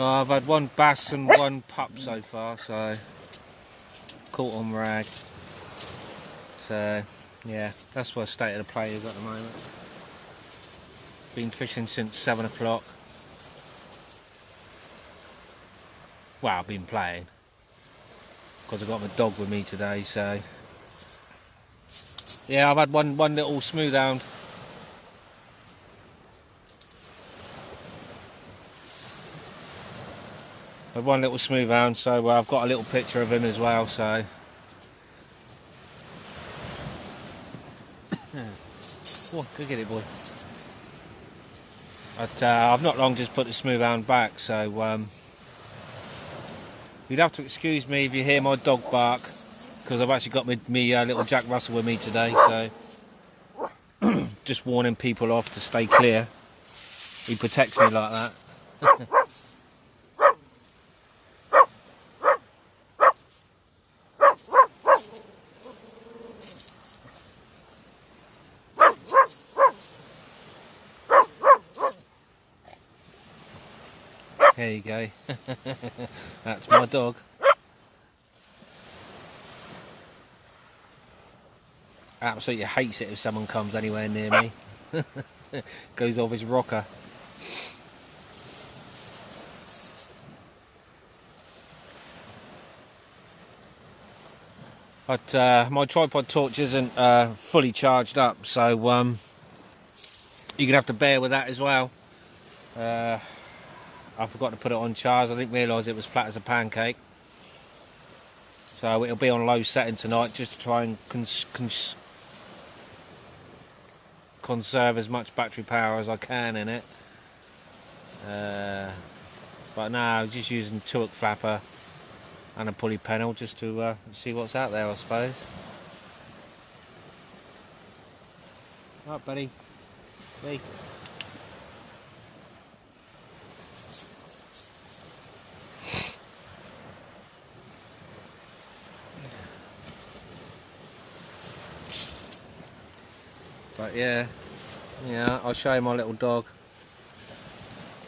Oh, I've had one bass and one pup so far, so caught on rag. So, yeah, that's what state of the play is at the moment. Been fishing since 7 o'clock. Well, I've been playing. Because I've got my dog with me today, so... Yeah, I've had one, one little smooth hound. Had one little smooth hound, so I've got a little picture of him as well, so... Oh, go get it, boy. But uh, I've not long just put the smooth hound back, so um, you'd have to excuse me if you hear my dog bark, because I've actually got me, me uh, little Jack Russell with me today, so just warning people off to stay clear. He protects me like that. you go. That's my dog. Absolutely hates it if someone comes anywhere near me. Goes off his rocker. But uh, my tripod torch isn't uh, fully charged up, so um, you're gonna have to bear with that as well. Uh, I forgot to put it on charge. I didn't realise it was flat as a pancake. So it'll be on low setting tonight just to try and cons cons conserve as much battery power as I can in it. Uh, but now just using two-hook flapper and a pulley panel just to uh, see what's out there I suppose. Right buddy. Hey. But yeah, yeah, I'll show you my little dog.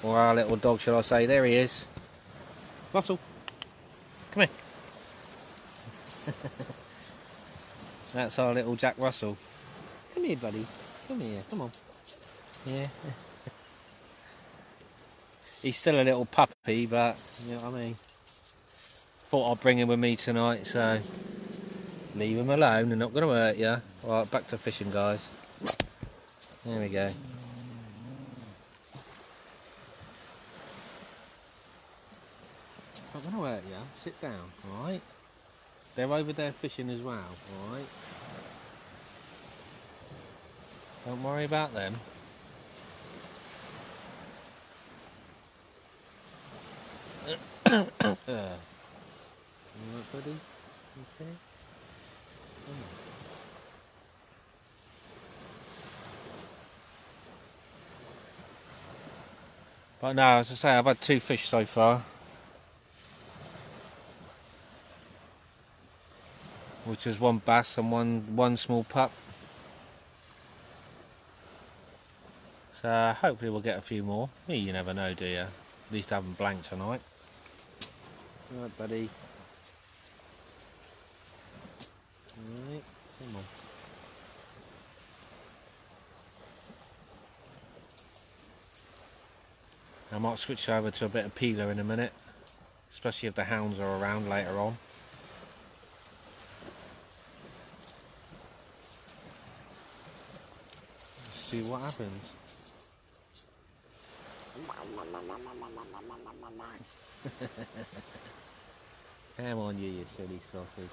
Or our little dog, shall I say. There he is. Russell, come here. That's our little Jack Russell. Come here, buddy. Come here, come on. Yeah. He's still a little puppy, but, you know what I mean. Thought I'd bring him with me tonight, so leave him alone, they're not going to hurt you. Right, back to fishing, guys. There we go. I'm going to hurt you. Sit down, alright? They're over there fishing as well, alright? Don't worry about them. Uh, alright, buddy? Okay? Come But no, as I say, I've had two fish so far. Which is one bass and one one small pup. So hopefully we'll get a few more. Me, you never know, do you? At least I haven't blanked tonight. Right, buddy. Alright, come on. I might switch over to a bit of peeler in a minute, especially if the hounds are around later on. Let's see what happens. Come on you, you silly sausage.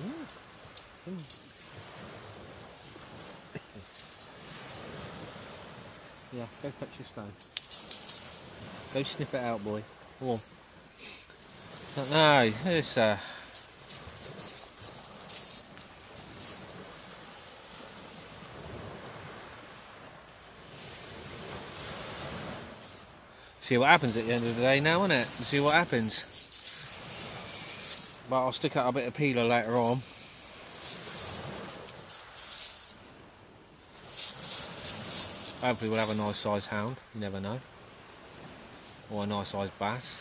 Mm. Mm. Yeah, go fetch your stone. Go sniff it out, boy. Come on. No, it's uh See what happens at the end of the day now, innit? See what happens. But I'll stick out a bit of peeler later on. Hopefully we'll have a nice sized hound, you never know. Or a nice sized bass.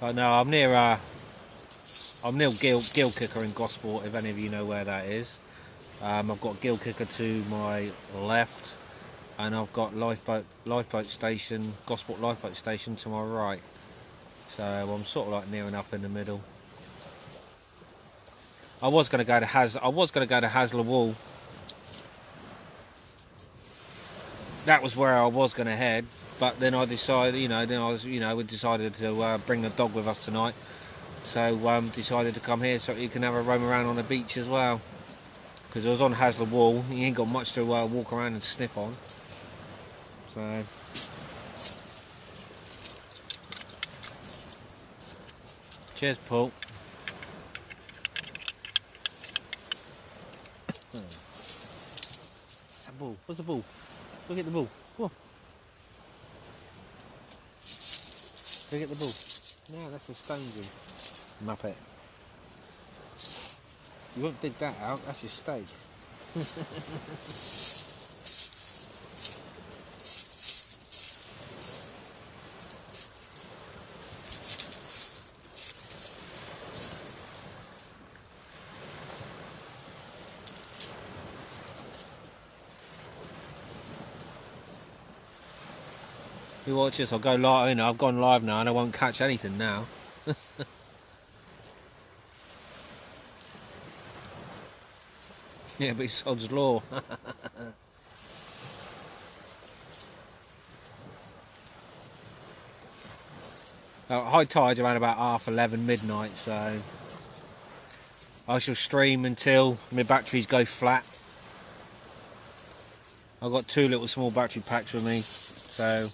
But no, I'm near uh, I'm near Gill, Gilkicker in Gosport, if any of you know where that is. Um, I've got Gilkicker to my left, and I've got Lifeboat Lifeboat Station, Gosport Lifeboat Station to my right. So I'm sort of like near enough in the middle. I was going to go to Has. I was going to go to Haslar Wall. That was where I was going to head, but then I decided, you know, then I was, you know, we decided to uh, bring the dog with us tonight. So um, decided to come here so you can have a roam around on the beach as well. Because it was on Haslar Wall, you ain't got much to uh, walk around and sniff on. So Cheers, Paul. What's that ball? What's the ball? Look at the ball. Come on. Look at the ball. No, that's a stones in. Muppet. You won't dig that out, that's your steak. You watch this, I'll go live, you know, I've gone live now and I won't catch anything now. yeah, but it's odds law. uh, high tide's around about half 11 midnight, so I shall stream until my batteries go flat. I've got two little small battery packs with me, so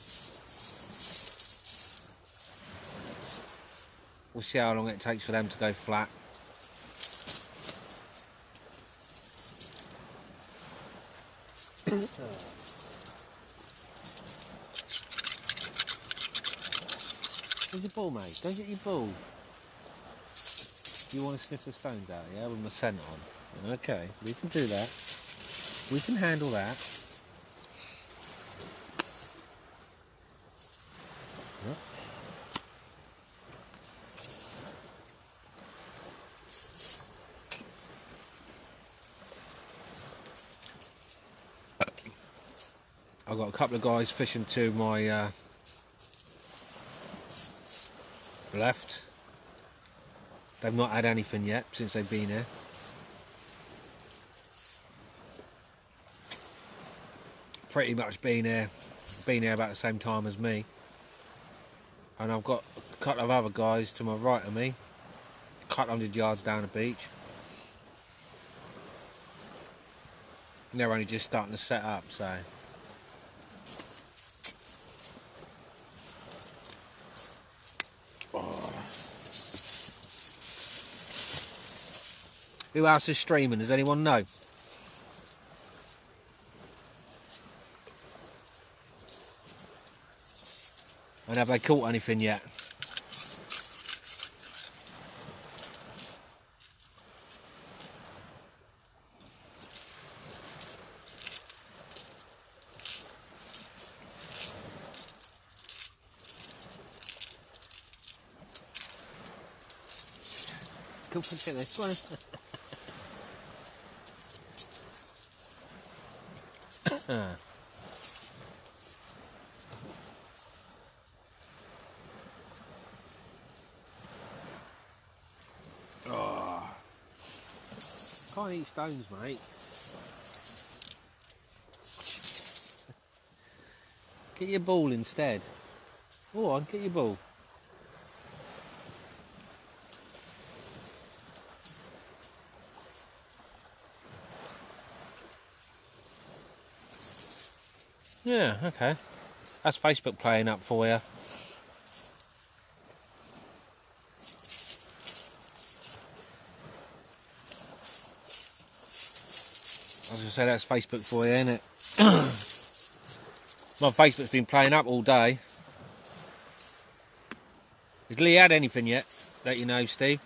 We'll see how long it takes for them to go flat. Where's your ball, mate? Don't get your ball. You want to sniff the stones out, yeah, with my scent on? Okay, we can do that. We can handle that. Couple of guys fishing to my uh, left. They've not had anything yet since they've been here. Pretty much been here, been here about the same time as me. And I've got a couple of other guys to my right of me, a couple hundred yards down the beach. And they're only just starting to set up, so Who else is streaming? Does anyone know? And have they caught anything yet? Come on, get this one. oh. Can't eat stones, mate. Get your ball instead. Go on, get your ball. Yeah, okay. That's Facebook playing up for you. I was gonna say that's Facebook for you, ain't it? My Facebook's been playing up all day. Has Lee had anything yet that you know, Steve?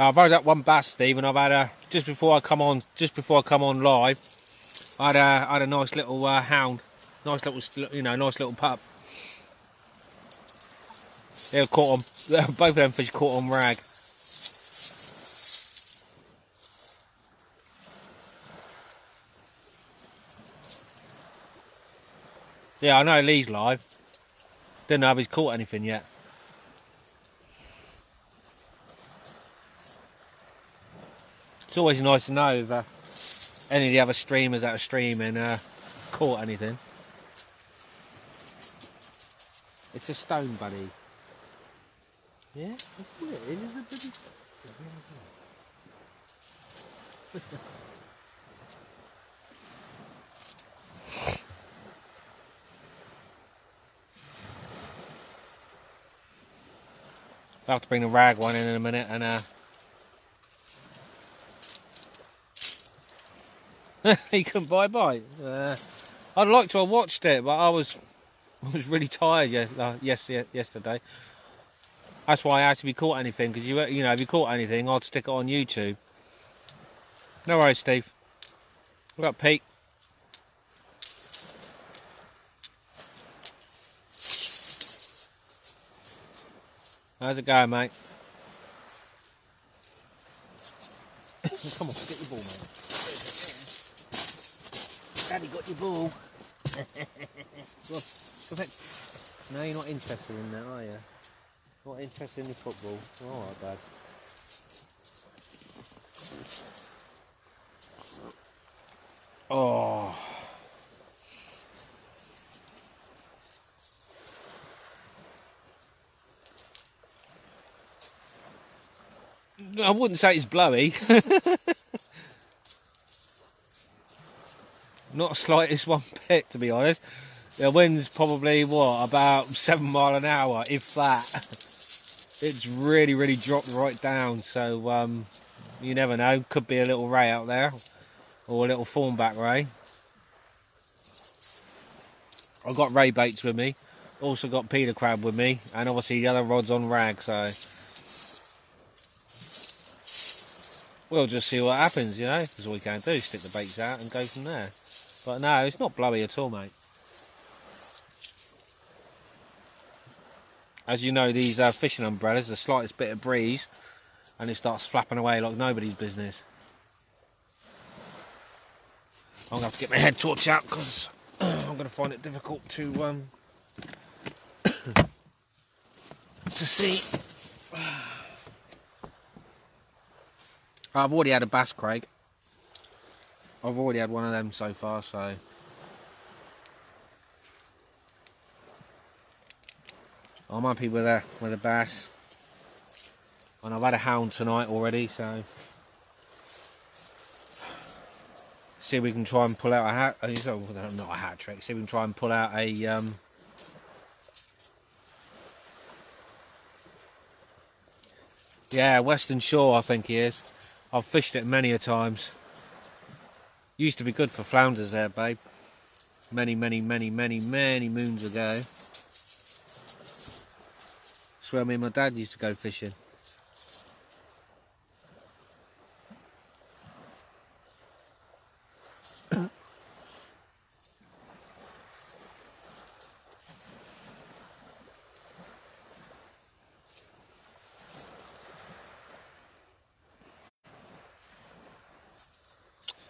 I've had that one bass, Steve, and I've had a just before I come on, just before I come on live, I had a, I had a nice little uh, hound, nice little, you know, nice little pup. They caught on, both of them fish caught on rag. Yeah, I know Lee's live. Didn't know if he's caught anything yet. It's always nice to know if uh, any of the other streamers that are streaming uh, caught anything. It's a stone, buddy. Yeah, that's it is. A. I'll have to bring the rag one in in a minute and uh he couldn't buy a bite. Uh, I'd like to have watched it, but I was I was really tired yes, uh, yes yesterday. That's why I had to be caught anything because you you know if you caught anything, I'd stick it on YouTube. No worries, Steve. We got Pete. How's it going, mate? Come on, get your ball, mate. Daddy got your ball. no, you're not interested in that, are you? Not interested in the football. Alright, Dad. Oh. I wouldn't say it's blowy. Not the slightest one bit, to be honest. The wind's probably what about seven mile an hour, if that. It's really, really dropped right down. So um, you never know. Could be a little ray out there, or a little thornback ray. I've got ray baits with me. Also got peeler crab with me, and obviously the other rods on rag. So we'll just see what happens, you know. That's all we can do, is stick the baits out and go from there. But no, it's not blowy at all, mate. As you know, these uh, fishing umbrellas, the slightest bit of breeze, and it starts flapping away like nobody's business. I'm going to have to get my head torch out because I'm going to find it difficult to um, to see. I've already had a bass, Craig. I've already had one of them so far, so. I'm happy with a with a bass. And I've had a hound tonight already, so see if we can try and pull out a hat. Oh, not a hat trick. See if we can try and pull out a um, yeah, Western Shore. I think he is. I've fished it many a times. Used to be good for flounders there, babe. Many, many, many, many, many moons ago. That's where me and my dad used to go fishing.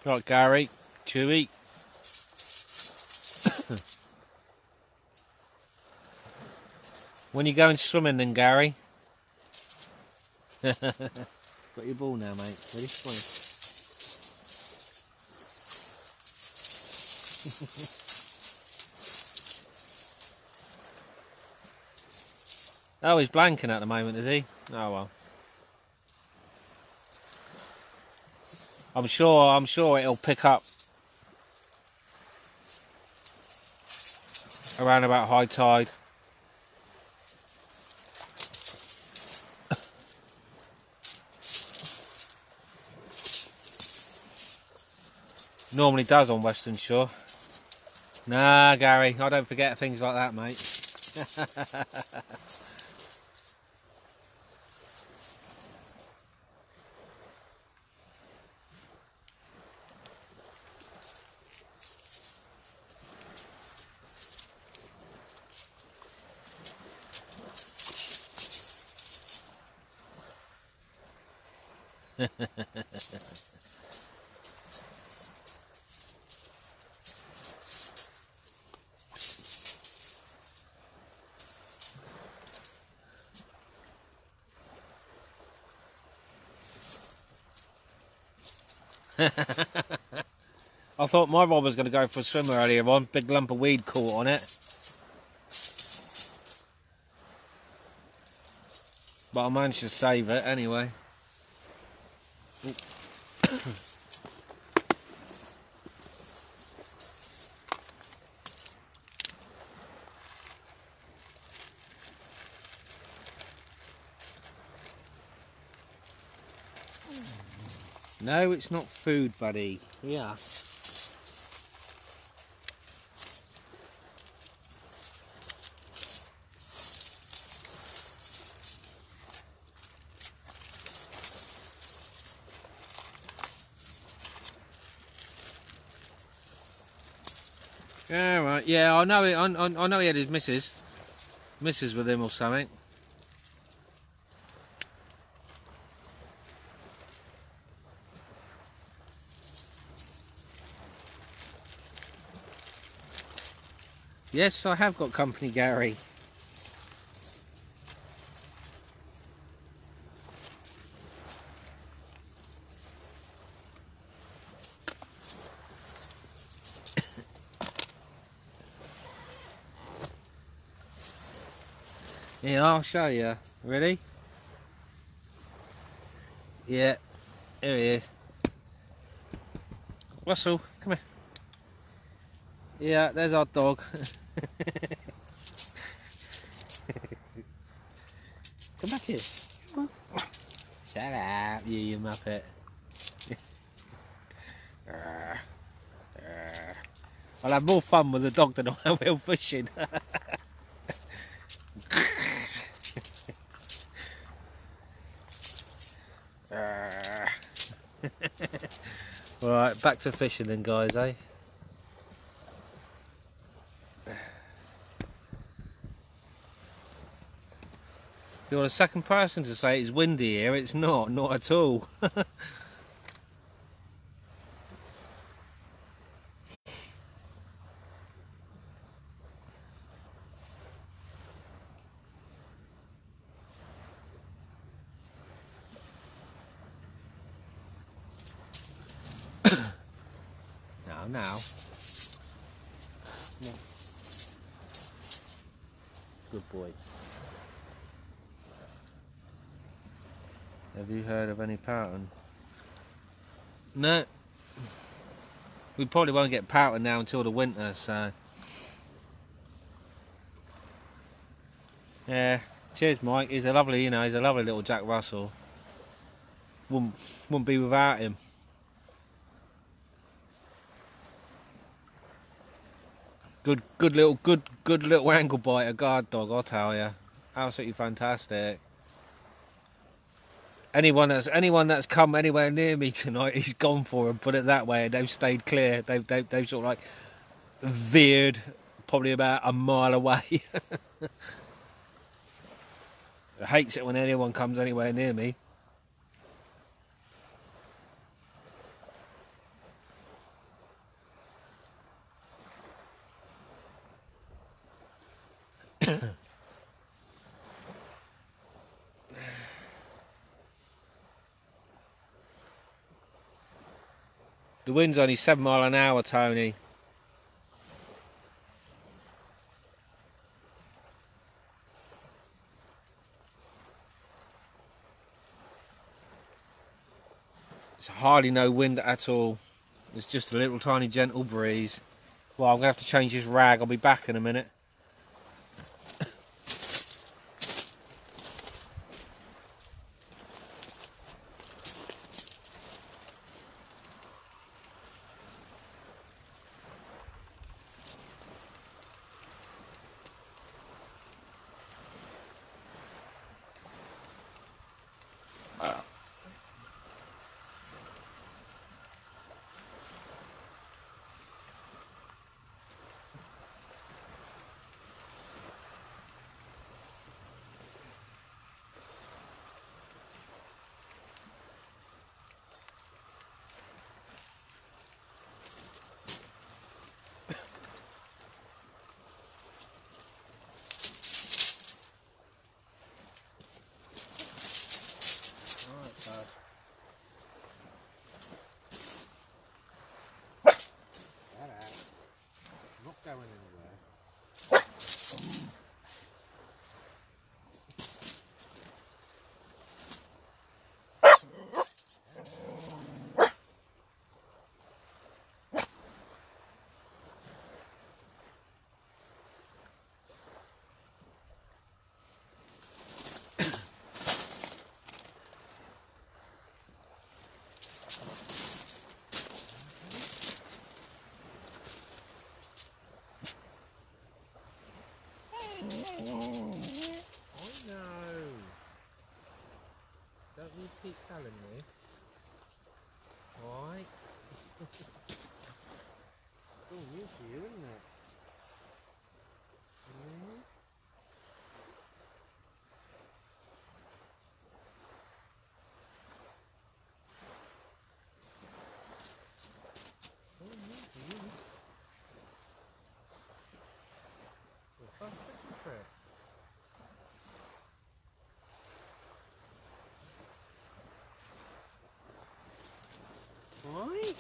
Right, Gary, Chewy. when you going swimming then, Gary? Got your ball now, mate. Ready? Swim. Oh, he's blanking at the moment, is he? Oh well. I'm sure. I'm sure it'll pick up around about high tide. Normally does on Western Shore. Nah, Gary, I don't forget things like that, mate. I thought my rod was going to go for a swim earlier on. Big lump of weed caught on it. But I managed to save it anyway. No, it's not food, buddy. Yeah. Yeah, right. Yeah, I know. It, I, I know he had his missus, missus with him or something. Yes, I have got company, Gary. yeah, I'll show you. Ready? Yeah, here he is. Russell, come here. Yeah, there's our dog. Come back here. Come on. Shut up, I'll have more fun with the dog than I will fishing. right, back to fishing then guys, eh? You're the second person to say it's windy here. It's not, not at all. now, now. Good boy. Have you heard of any pattern? No. We probably won't get pattern now until the winter, so. Yeah. Cheers, Mike. He's a lovely, you know, he's a lovely little Jack Russell. Wouldn't, wouldn't be without him. Good, good little, good, good little ankle biter guard dog, I'll tell you. Absolutely fantastic anyone that's anyone that's come anywhere near me tonight, he's gone for them. Put it that way. They've stayed clear. They've they've, they've sort of like veered probably about a mile away. hates it when anyone comes anywhere near me. The wind's only seven mile an hour, Tony. It's hardly no wind at all. It's just a little tiny gentle breeze. Well, I'm going to have to change this rag. I'll be back in a minute. I know. Don't you keep telling me. Alright. it's all new to you, isn't it? Mm. All new to you. Well, fun fishing trip. Right.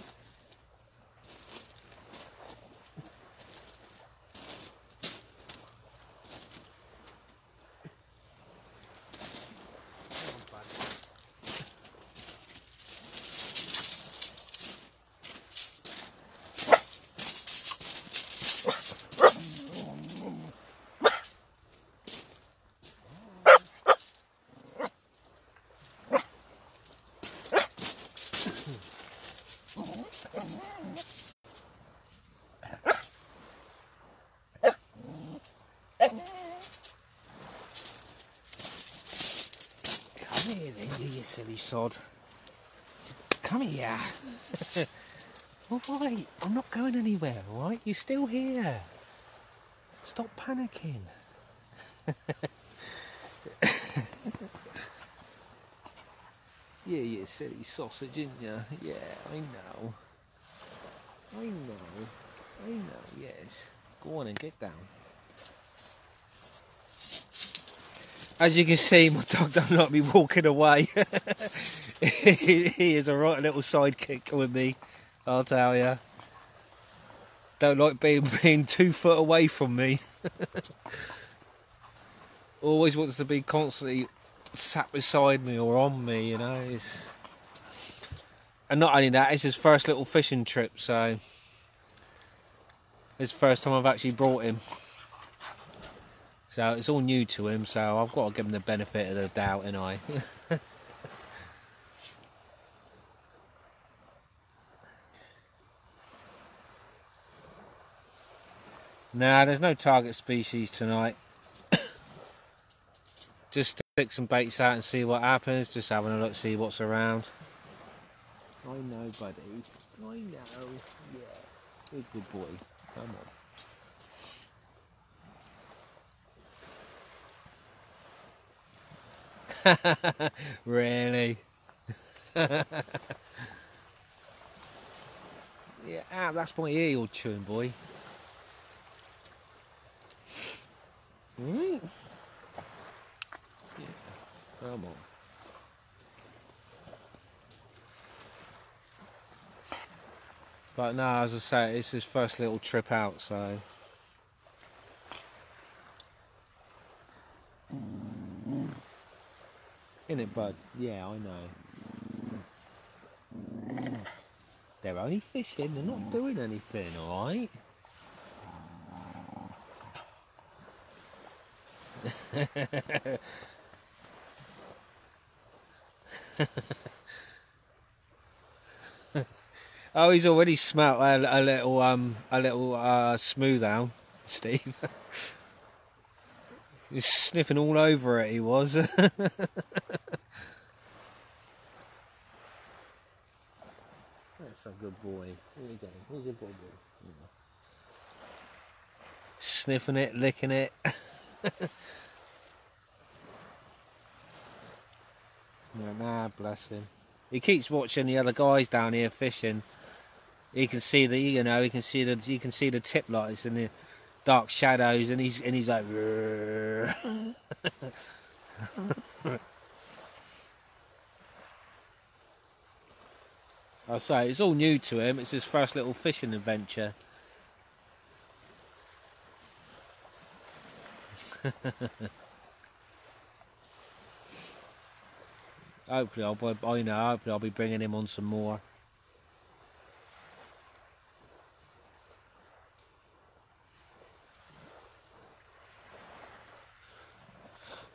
Come on, bud. Come here then, you, you silly sod. Come here. all right, I'm not going anywhere, all right? You're still here. Stop panicking. yeah, you silly sausage, ain't you? Yeah, I know. I know. I know, yes. Go on and get down. As you can see, my dog don't like me walking away. he, is a right little sidekick with me, I'll tell you. Don't like being being two foot away from me. Always wants to be constantly sat beside me or on me, you know. It's... And not only that, it's his first little fishing trip, so it's the first time I've actually brought him. So it's all new to him, so I've got to give him the benefit of the doubt, and I. nah, there's no target species tonight. Just stick some baits out and see what happens. Just having a look, see what's around. I know, buddy. I know. Yeah. You're good boy. Come on. really? yeah, ah, that's my ear you're chewing, boy. Right. Yeah, come on. But no, as I say, it's his first little trip out, so. In it, bud? Yeah, I know. They're only fishing, they're not doing anything, alright? oh, he's already smelt a, a little um a little uh, smooth hound, Steve. he's sniffing all over it. He was. That's a good boy. Here you go. Here's a boy. boy. Yeah. Sniffing it, licking it. yeah, nah, bless him. He keeps watching the other guys down here fishing. He can see the, you know, he can see the, you can see the tip lights and the dark shadows, and he's and he's like. I say it's all new to him. It's his first little fishing adventure. hopefully, I'll be, I know. Hopefully, I'll be bringing him on some more.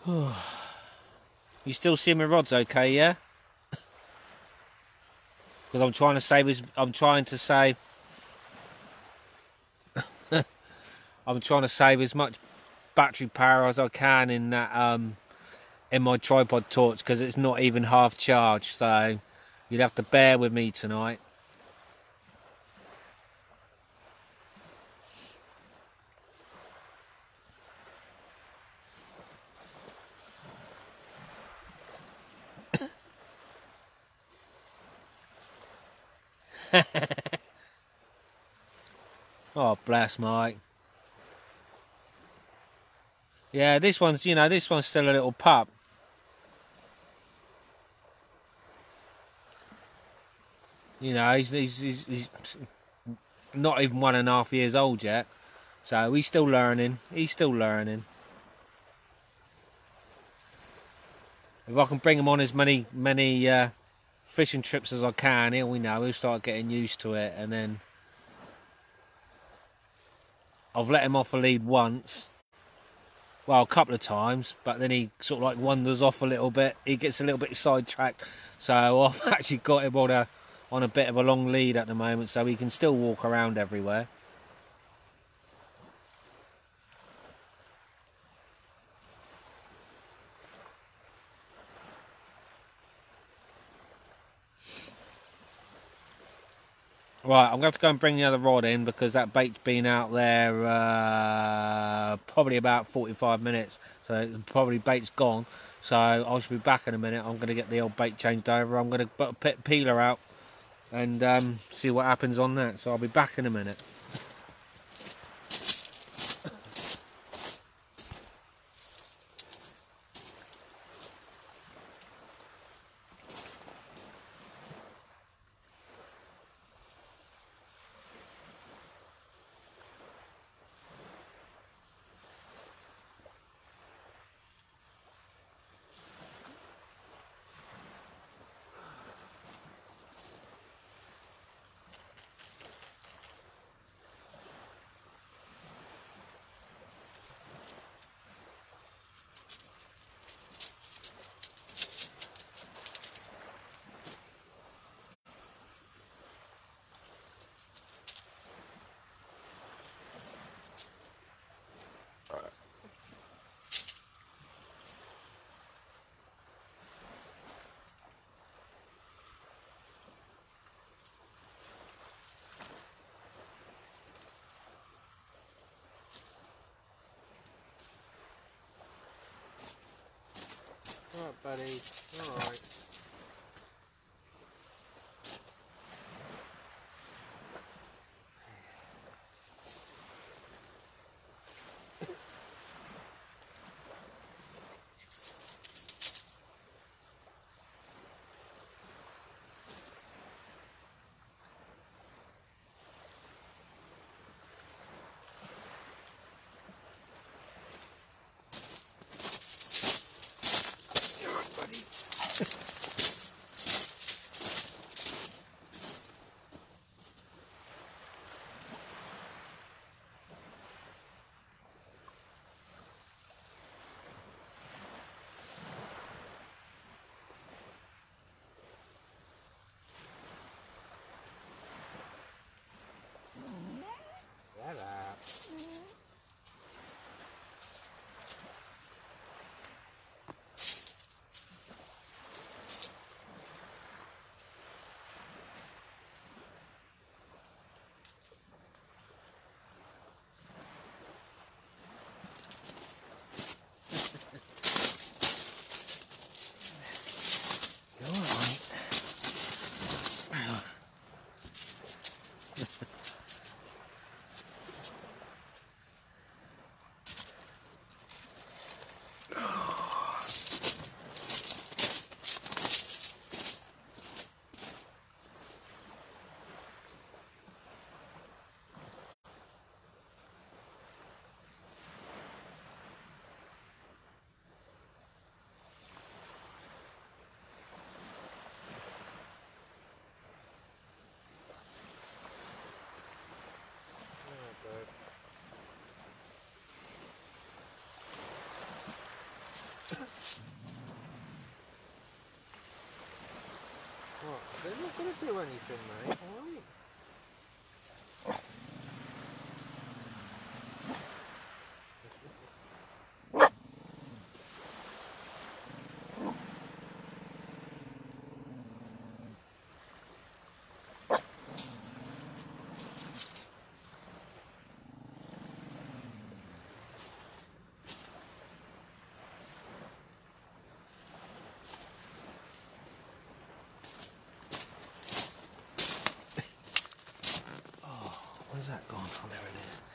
you still see my rods okay, yeah? because I'm trying to save. I'm trying to save. I'm trying to save as much battery power as I can in that um, in my tripod torch because it's not even half charged. So you'd have to bear with me tonight. oh, bless Mike. Yeah, this one's, you know, this one's still a little pup. You know, he's, he's, he's, he's not even one and a half years old yet. So he's still learning. He's still learning. If I can bring him on as many, many uh, fishing trips as I can. Here we know he'll start getting used to it, and then I've let him off a lead once. Well, a couple of times, but then he sort of like wanders off a little bit. He gets a little bit sidetracked, so I've actually got him on a on a bit of a long lead at the moment, so he can still walk around everywhere. Right, I'm going to have to go and bring the other rod in because that bait's been out there uh, probably about 45 minutes. So probably bait's gone. So I should be back in a minute. I'm going to get the old bait changed over. I'm going to put a peeler out and um, see what happens on that. So I'll be back in a minute. Anything, mate. Alright. Where's that gone? Oh, there it is.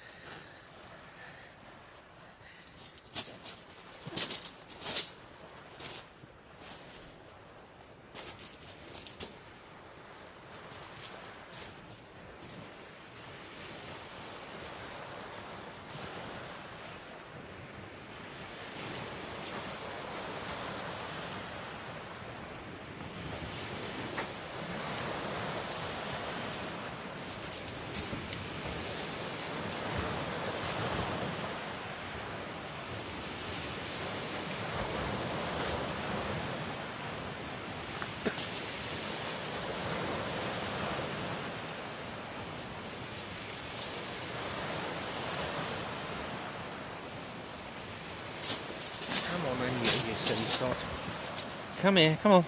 You, silly sod. Come here, come on.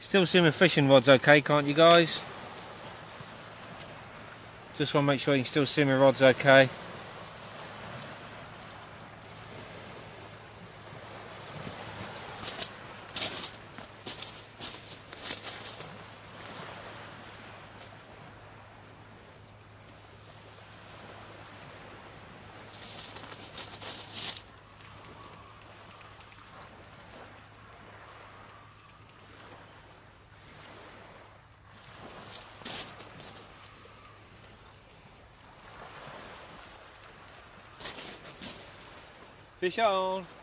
Still swimming fishing rods okay, can't you guys? Just want to make sure you can still see my rods okay. Fish on!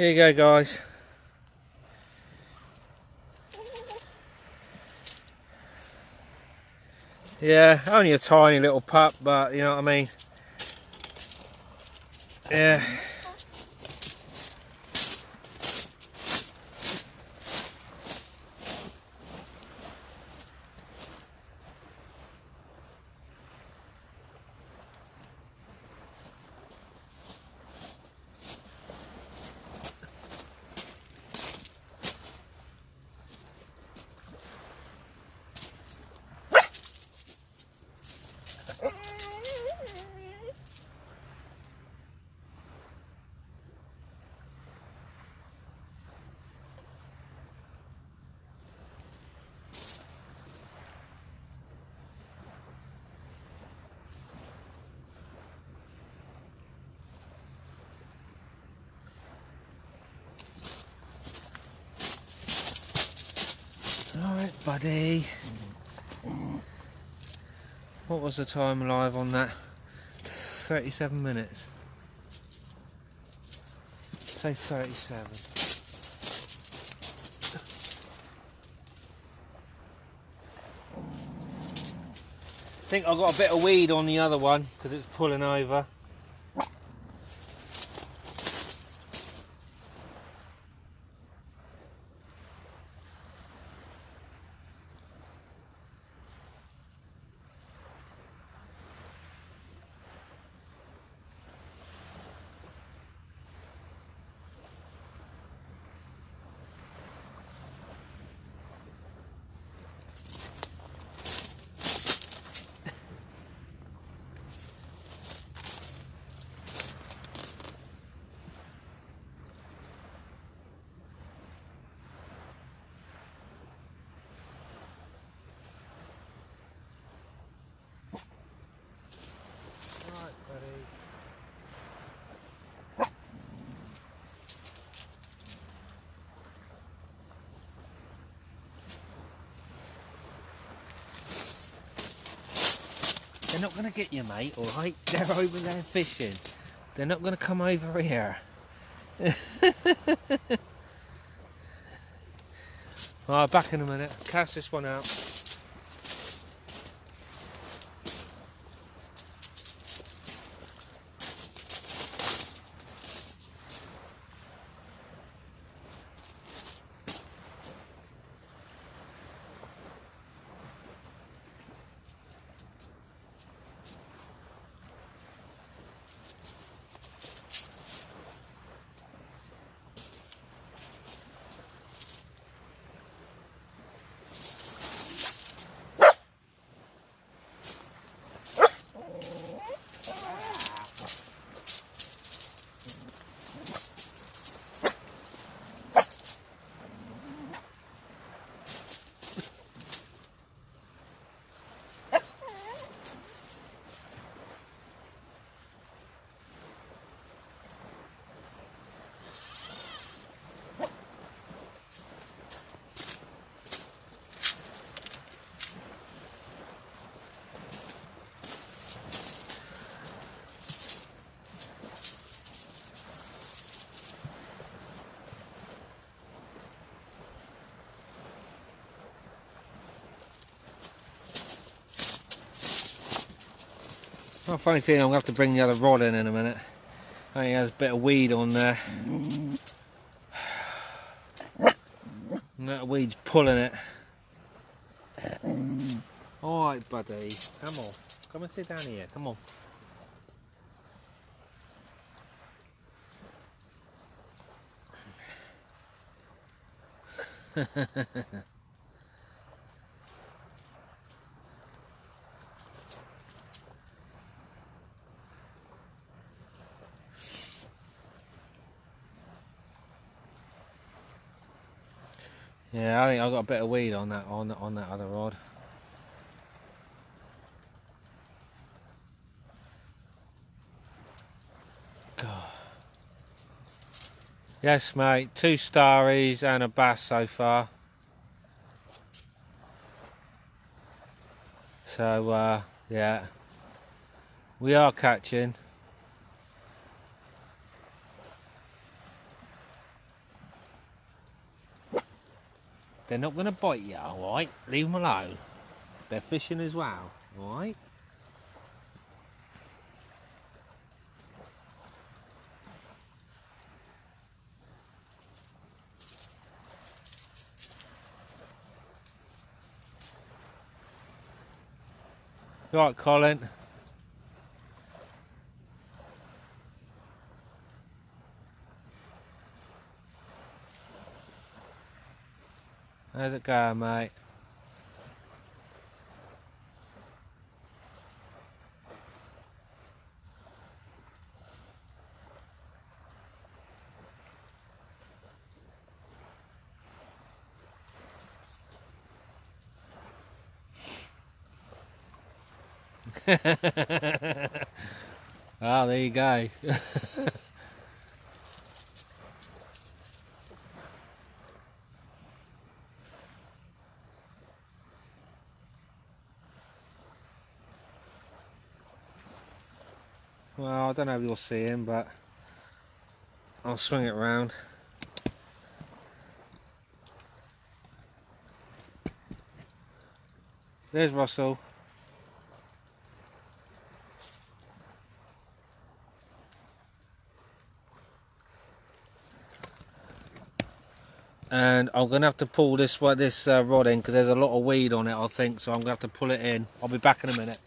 Here you go guys. Yeah, only a tiny little pup, but you know what I mean. Yeah. Alright, buddy. What was the time live on that? 37 minutes. Say 37. I think I've got a bit of weed on the other one because it's pulling over. They're not going to get you, mate, alright? They're over there fishing. They're not going to come over here. Alright, back in a minute. Cast this one out. A funny thing, I'm going to have to bring the other rod in in a minute. I think there's a bit of weed on there. And that weed's pulling it. Alright buddy, come on. Come and sit down here, come on. Yeah, I think I've got a bit of weed on that on on that other rod. God. Yes, mate. Two starries and a bass so far. So, uh, yeah. We are catching. They're not going to bite you, alright? Leave them alone. They're fishing as well, alright? Right, Colin. How's it going, mate? oh, there you go. know you'll see him, but I'll swing it round. There's Russell. and I'm gonna have to pull this this uh, rod in because there's a lot of weed on it I think so I'm gonna have to pull it in I'll be back in a minute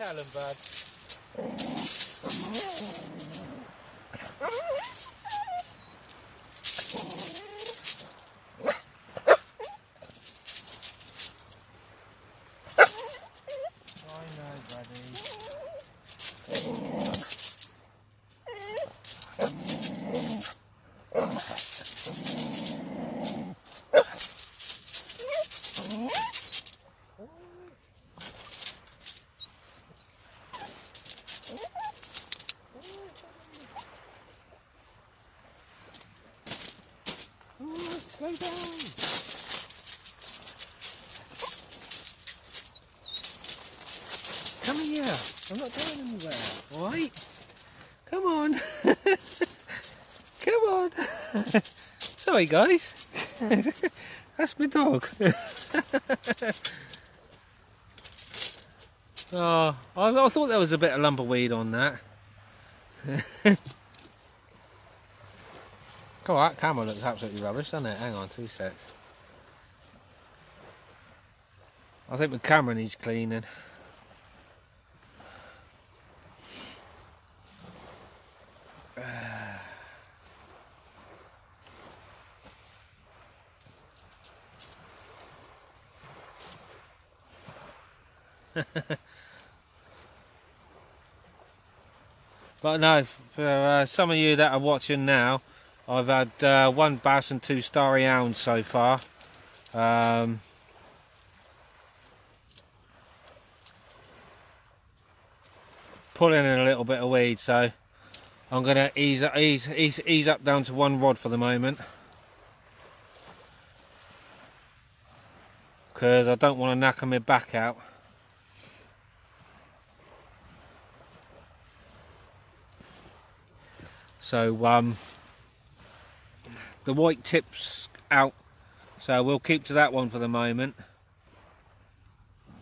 Tell him, bud. I know, buddy. Slow down. Come here. I'm not going anywhere. All right? Come on. Come on. Sorry, guys. That's my dog. oh, I, I thought there was a bit of lumberweed on that. God, that camera looks absolutely rubbish, doesn't it? Hang on, two secs. I think the camera needs cleaning. But no, for uh, some of you that are watching now, I've had uh, one bass and two starry hounds so far. Um, pulling in a little bit of weed, so I'm gonna ease ease ease ease up down to one rod for the moment. Because I don't want to knacker my back out. So um, the white tips out, so we'll keep to that one for the moment.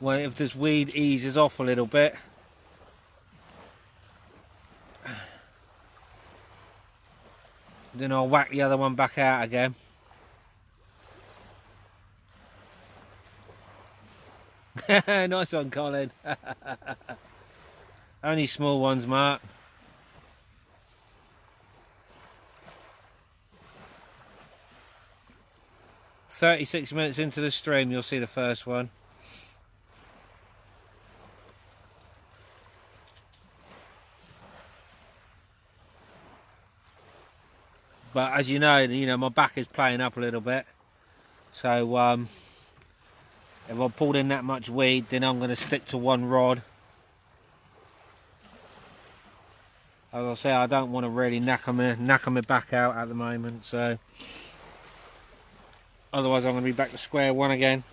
Well, if this weed eases off a little bit, then I'll whack the other one back out again. nice one, Colin. Only small ones, Mark. Thirty-six minutes into the stream, you'll see the first one. But as you know, you know my back is playing up a little bit. So um, if I pulled in that much weed, then I'm going to stick to one rod. As I say, I don't want to really knacker me, knacker me back out at the moment, so otherwise I'm going to be back to square one again.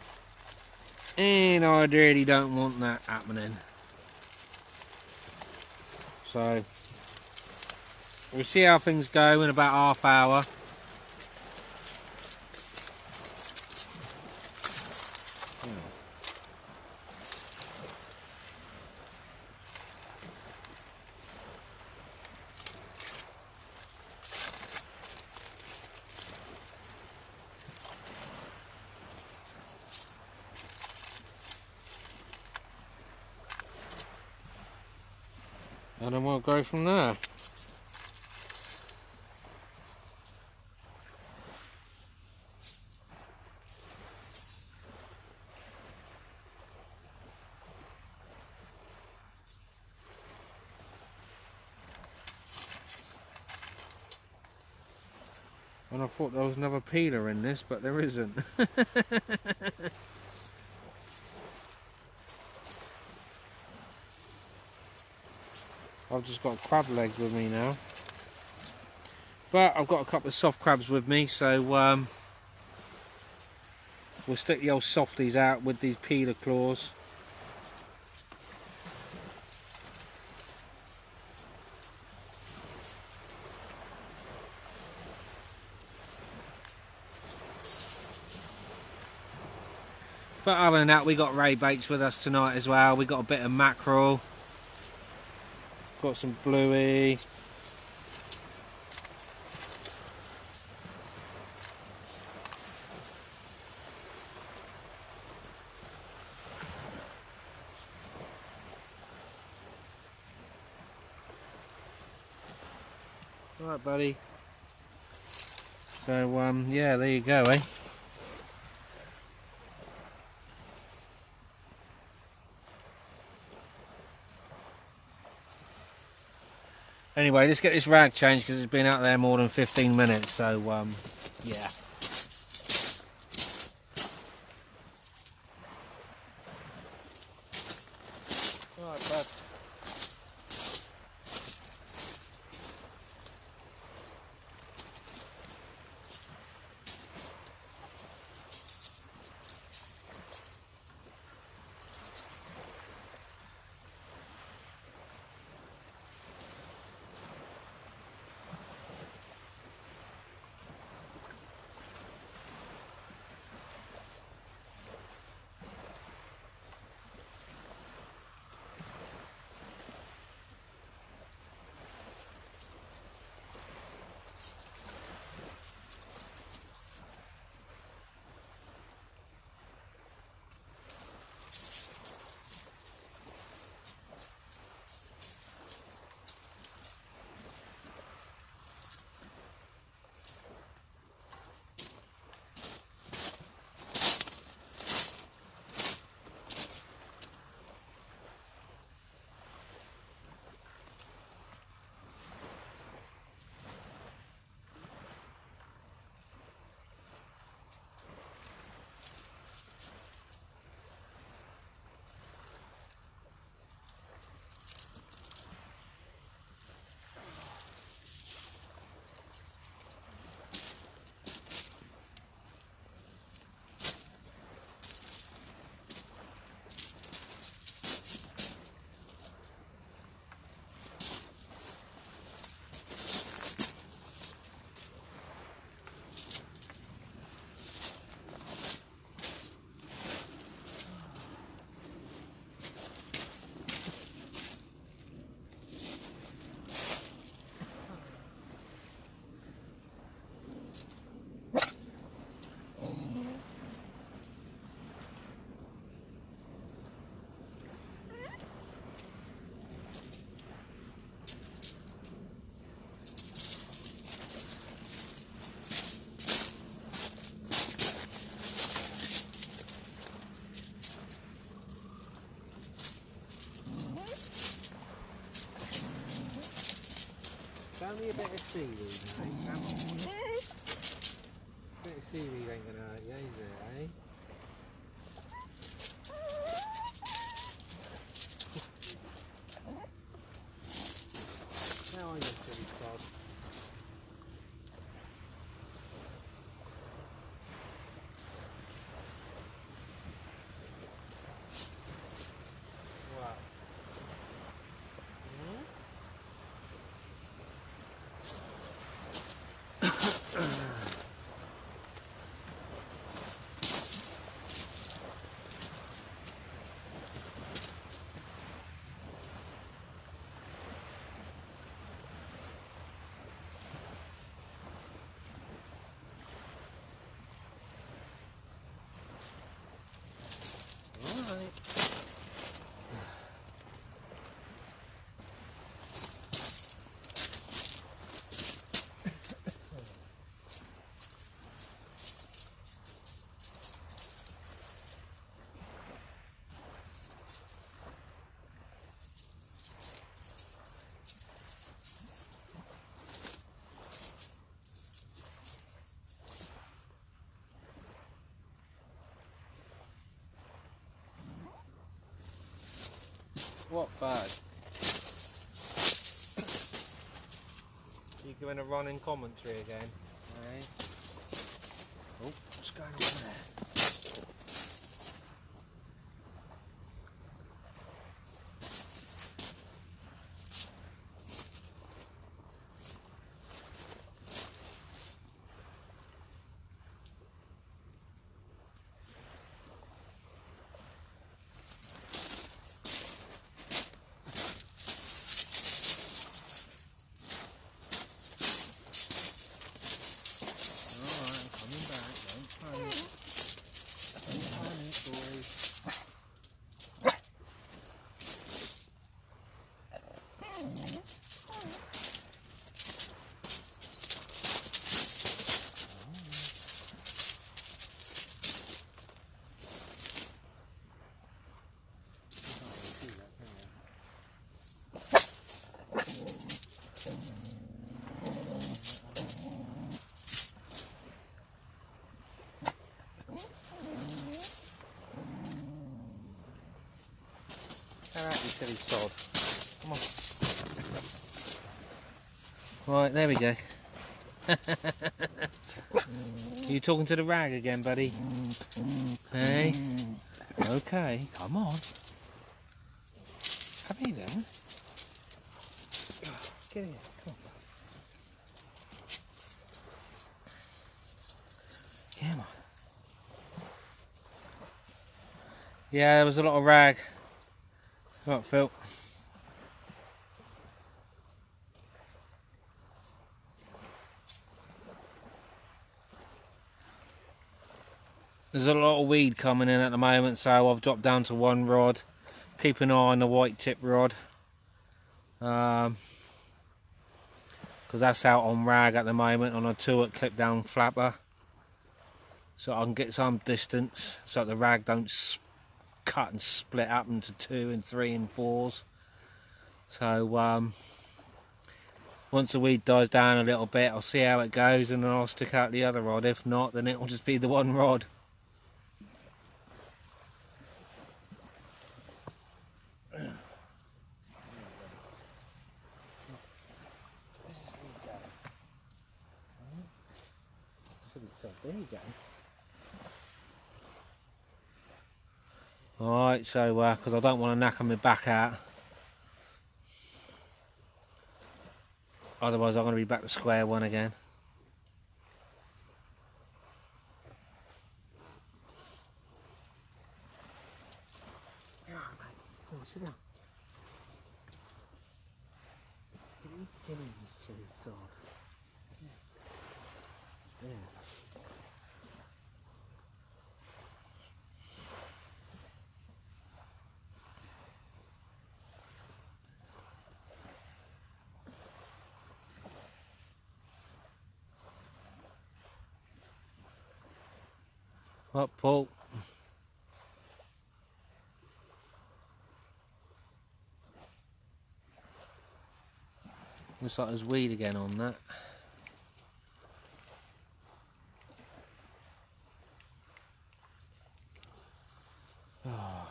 And I really don't want that happening. So we'll see how things go in about half hour. And then we'll go from there. And I thought there was another peeler in this, but there isn't. I've just got crab legs with me now. But I've got a couple of soft crabs with me, so um, we'll stick the old softies out with these peeler claws. But other than that, we got ray baits with us tonight as well. We got a bit of mackerel. Got some bluey. Alright, buddy. So, um, yeah, there you go, eh? Anyway, let's get this rag changed because it's been out there more than 15 minutes, so, um, yeah. Only a bit of seaweed. Come on. bit of seaweed ain't gonna hurt you, is it, eh? How are you, silly cod? What? Hmm? Alright. What bird? You giving a running commentary again? Eh? Oh, what's going on there? Alright, I'm coming back, don't panic. Silly sod. Come on. Right, there we go. you talking to the rag again, buddy? Hey? Okay, come on. Come then. Get here, come on. Come on. Yeah, there was a lot of rag. Right, Phil. There's a lot of weed coming in at the moment, so I've dropped down to one rod. Keep an eye on the white tip rod. Um, because that's out on rag at the moment on a two at clip down flapper. So I can get some distance so the rag don't cut and split up into two and three and fours. So um, once the weed dies down a little bit, I'll see how it goes and then I'll stick out the other rod. If not, then it will just be the one rod. Alright, so, because uh, I don't want to knack my back out. Otherwise I'm going to be back to square one again. Up, Paul. Looks like there's weed again on that. Oh.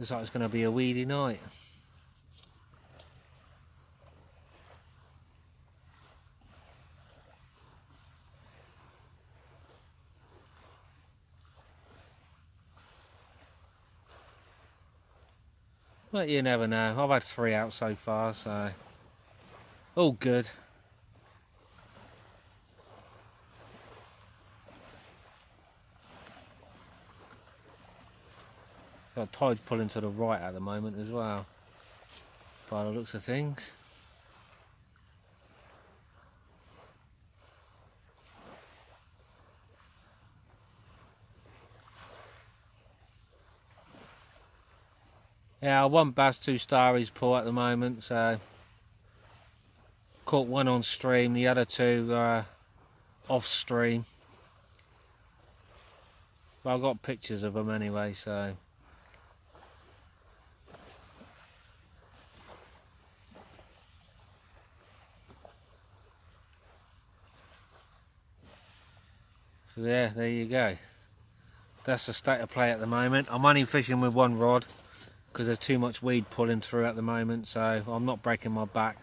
Looks like it's going to be a weedy night. But you never know. I've had three out so far, so all good. Got tides pulling to the right at the moment as well, by the looks of things. Yeah, one bass, two starries pull at the moment, so caught one on stream, the other two uh, off stream. But I've got pictures of them anyway, so. So there, there you go. That's the state of play at the moment. I'm only fishing with one rod because there's too much weed pulling through at the moment so I'm not breaking my back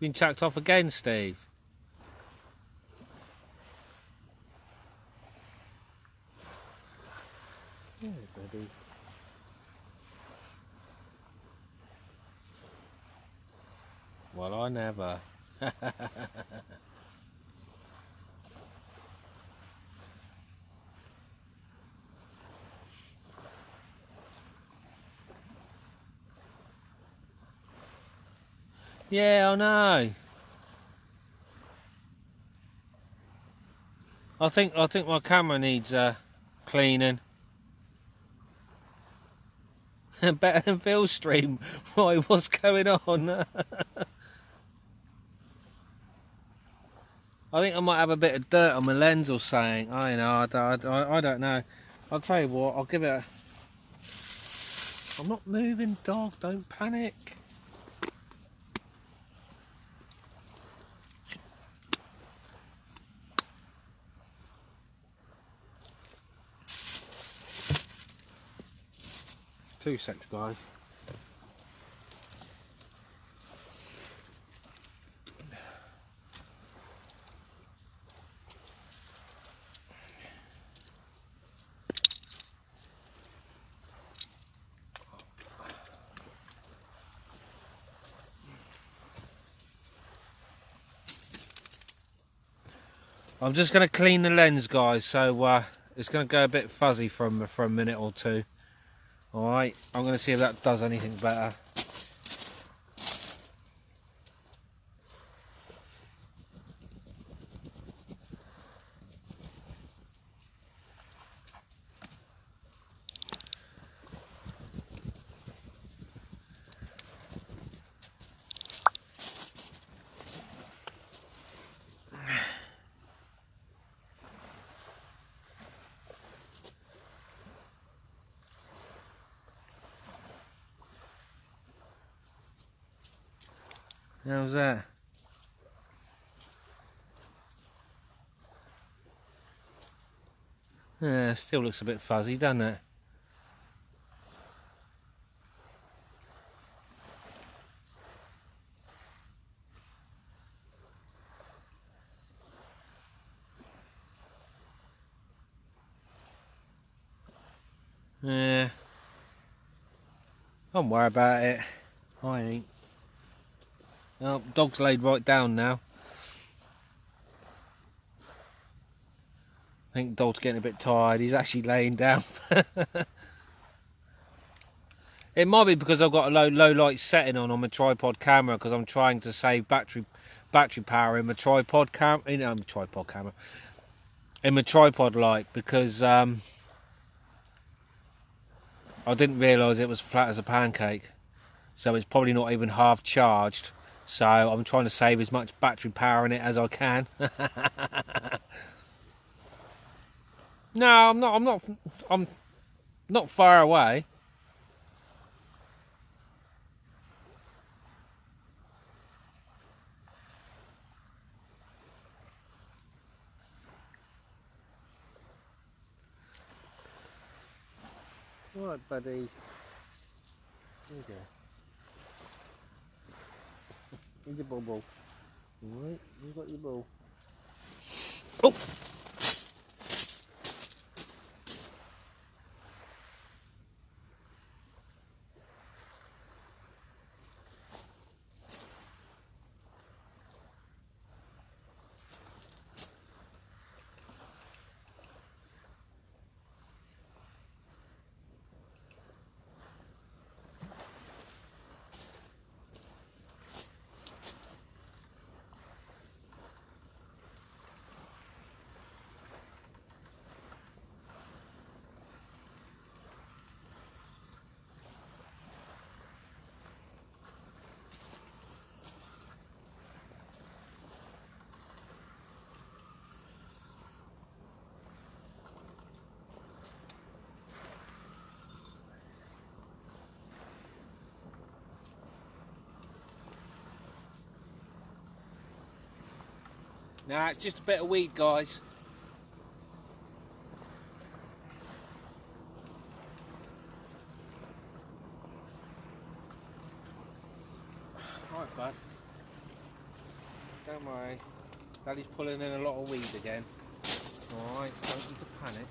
been chucked off again Steve yeah. Well, I never. Yeah, I know. I think I think my camera needs uh, cleaning. Better than Phil's stream. Why? What's going on? I think I might have a bit of dirt on my lens or something. I know. I don't, I, I don't know. I'll tell you what. I'll give it a. I'm not moving, dog. Don't panic. Two secs, guys. I'm just going to clean the lens, guys, so uh, it's going to go a bit fuzzy from for a minute or two. All right, I'm going to see if that does anything better. How's that? Yeah, still looks a bit fuzzy, doesn't it? Yeah. Don't worry about it. I ain't. Oh, dog's laid right down now. I think dog's getting a bit tired. He's actually laying down. it might be because I've got a low low light setting on on my tripod camera because I'm trying to save battery battery power in my tripod cam in um, tripod camera in my tripod light because um, I didn't realise it was flat as a pancake, so it's probably not even half charged. So I'm trying to save as much battery power in it as I can. no, I'm not. I'm not. I'm not far away. Right, buddy. Here you go. Here's your ball Alright, you got your ball. Oh! Nah, it's just a bit of weed, guys. Right, bud. Don't worry. Daddy's pulling in a lot of weed again. Alright, don't need to panic.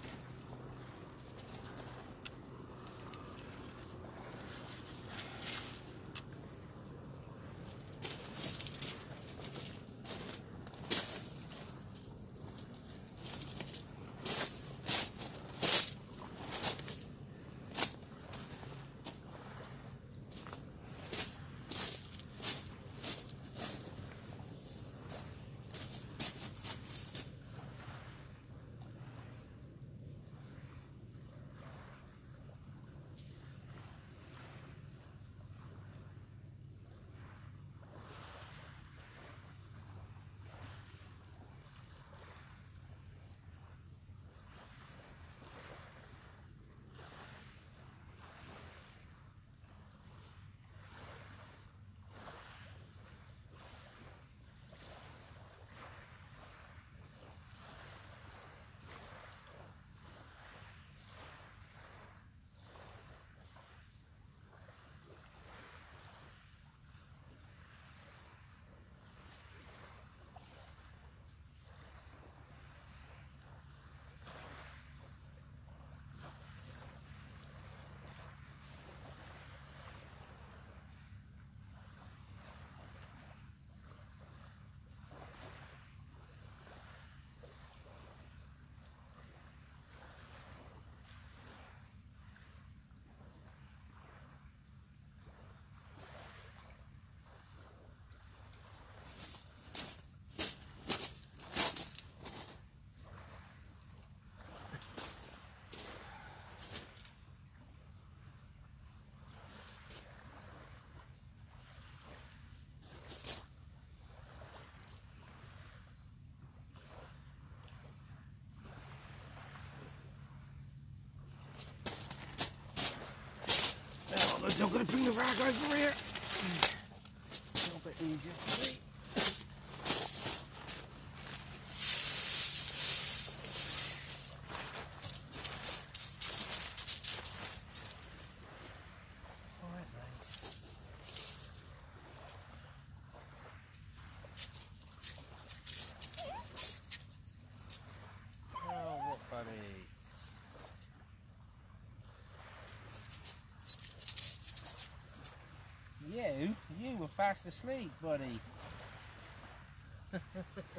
Still going to bring the rag over here. Bit easier for me. Alright, mate. Oh, what buddy? You? Were fast asleep, buddy.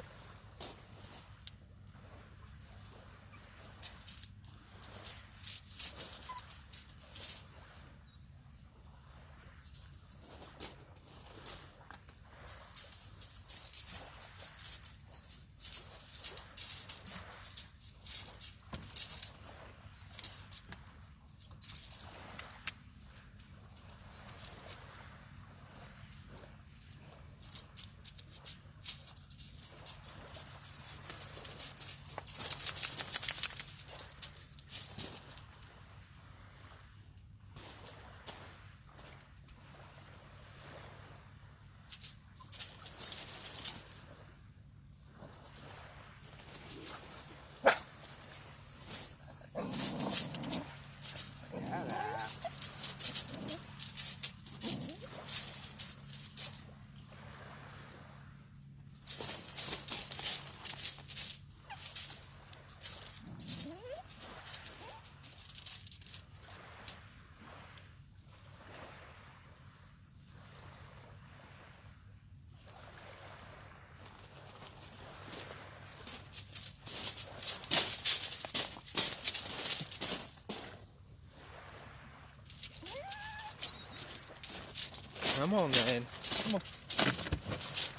Come on then. Come on.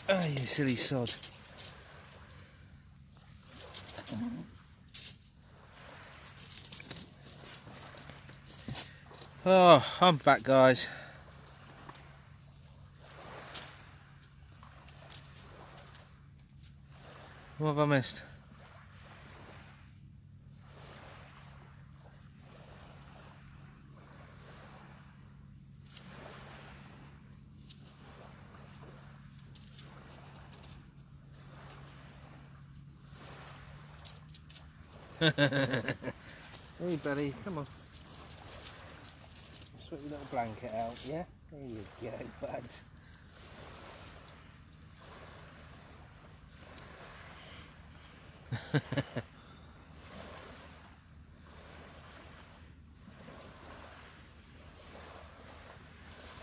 Ah, you silly sod. Oh, I'm back, guys. What have I missed? hey, buddy, come on. Sweat your little blanket out, yeah? There you go, bud.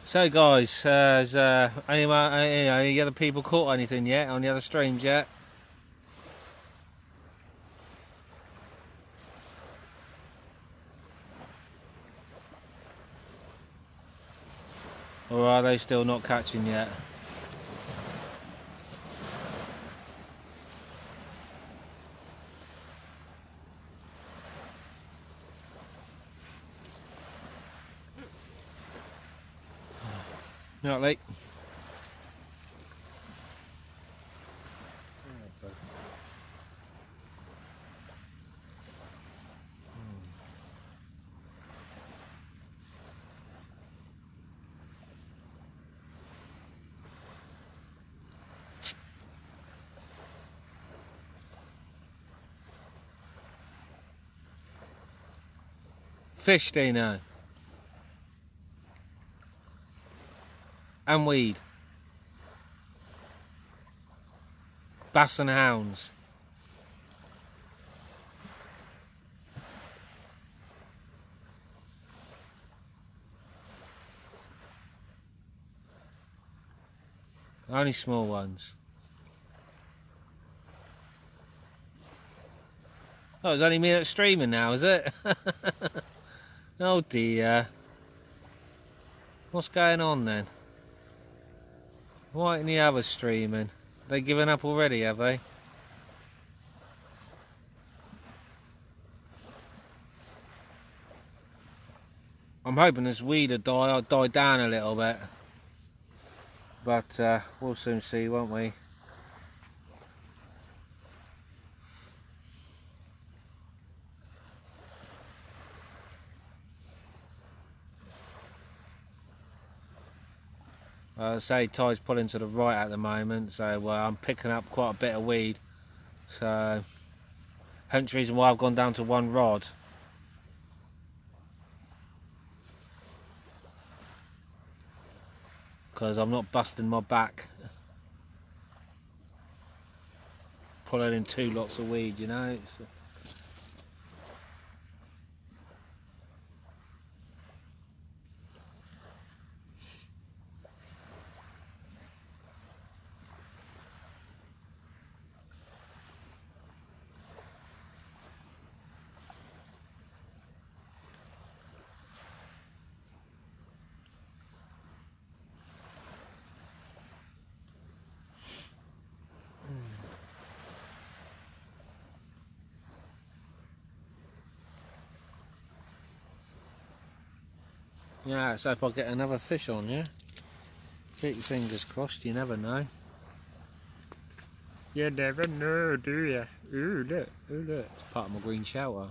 so, guys, uh, has uh, anyone, any, any other people caught anything yet on the other streams yet? Still not catching yet? Not late. Fish, Dino. And weed. Bass and hounds. Only small ones. Oh, it's only me that's streaming now, is it? oh dear. What's going on then? Why ain't the others streaming? They given up already, have they? I'm hoping this weed will die, I'll die down a little bit. But uh, we'll soon see, won't we? Uh, say tide's pulling to the right at the moment, so uh, I'm picking up quite a bit of weed. So, hence the reason why I've gone down to one rod. Because I'm not busting my back. Pulling in two lots of weed, you know. Yeah, so if I get another fish on, yeah? Keep your fingers crossed, you never know. You never know, do you? Ooh, look, ooh, look. It's part of my green shelter.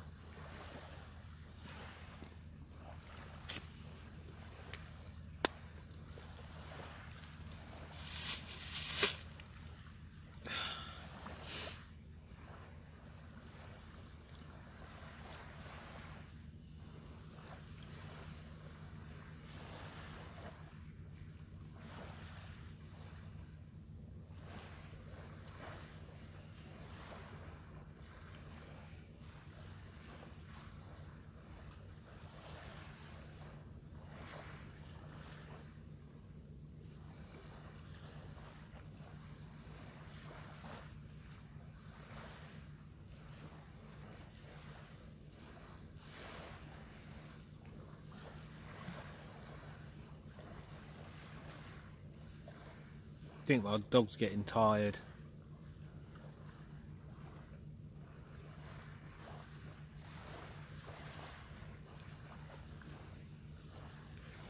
Think my dog's getting tired.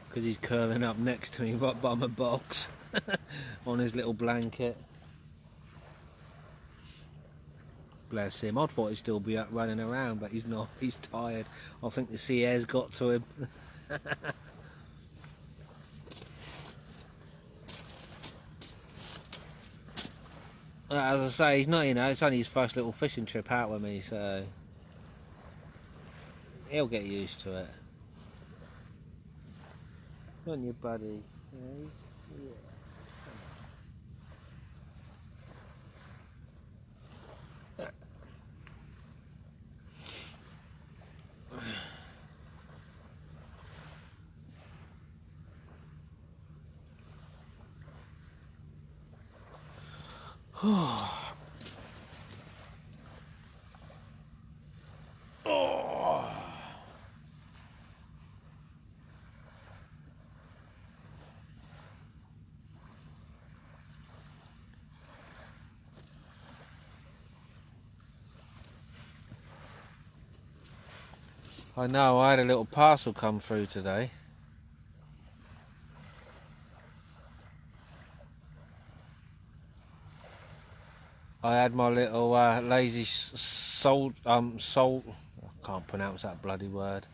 Because he's curling up next to me right by my box on his little blanket. Bless him. I thought he'd still be up running around, but he's not. He's tired. I think the sea air's got to him. as I say, he's not, you know, it's only his first little fishing trip out with me, so he'll get used to it. Don't you, buddy? Yeah. oh. I know, I had a little parcel come through today. I had my little uh, lazy salt, um, salt, I can't pronounce that bloody word.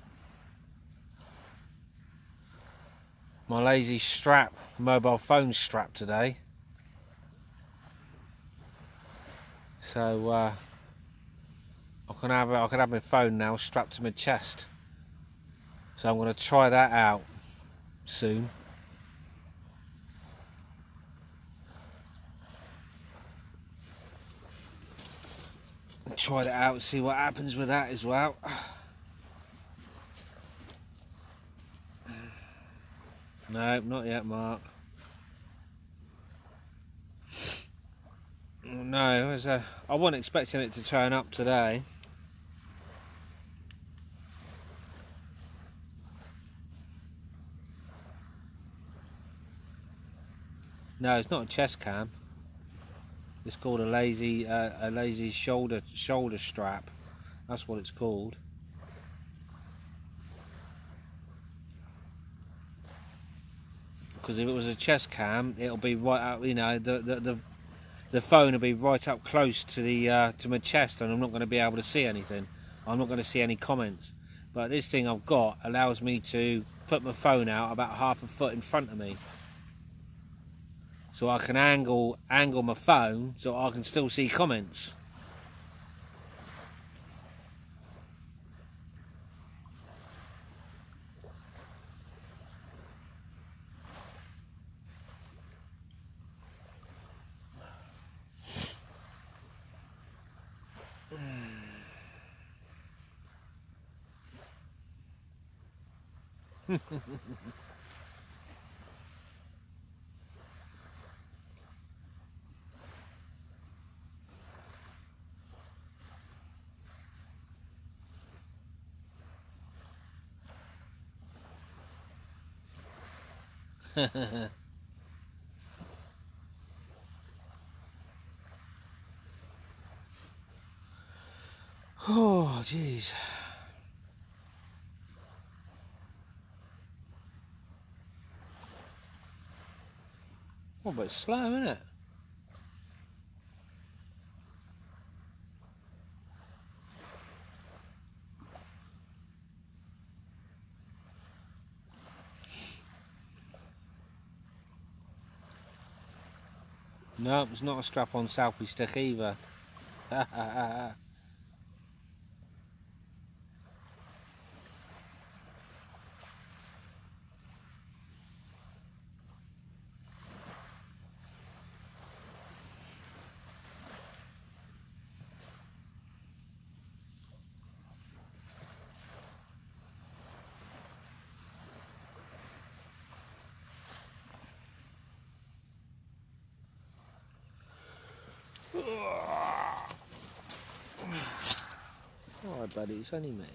My lazy strap, mobile phone strap today. So, uh, I can have I can have my phone now strapped to my chest. So I'm going to try that out soon. Try that out, see what happens with that as well. No, not yet, Mark. No, was a, I wasn't expecting it to turn up today. No, it's not a chest cam. It's called a lazy uh, a lazy shoulder shoulder strap. That's what it's called. Because if it was a chest cam, it'll be right up. You know, the the the, the phone will be right up close to the uh, to my chest, and I'm not going to be able to see anything. I'm not going to see any comments. But this thing I've got allows me to put my phone out about half a foot in front of me. So I can angle angle my phone so I can still see comments. oh, jeez. Oh, but slow, isn't it? No, it's not a strap-on selfie stick either. Only me.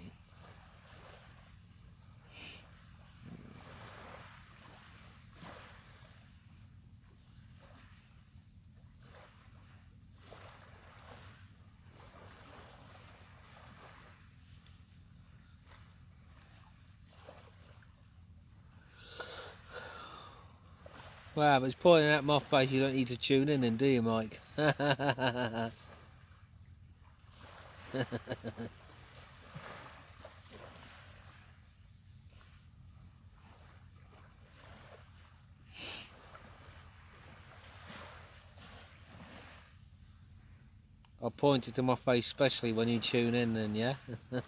Wow, but it's pointing at my face, you don't need to tune in then, do you, Mike? pointed to my face especially when you tune in then, yeah?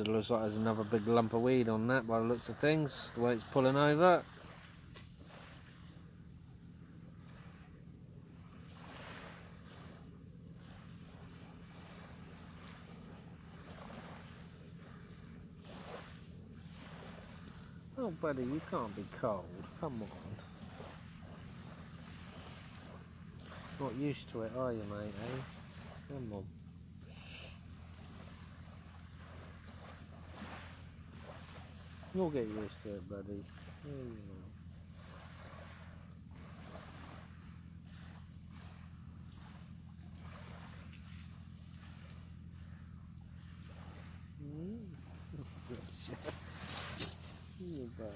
it looks like there's another big lump of weed on that by the looks of things, the way it's pulling over. Oh buddy, you can't be cold, come on. Not used to it, are you mate, eh? Come on. You'll get used to it, buddy. Mm. you bud.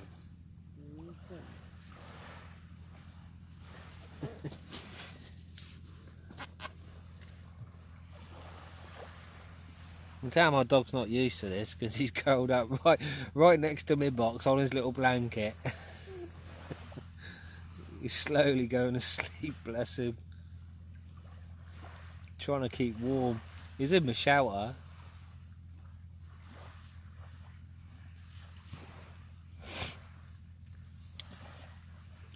Can tell my dog's not used to this because he's curled up right right next to my box on his little blanket. he's slowly going to sleep, bless him. Trying to keep warm. He's in my shelter.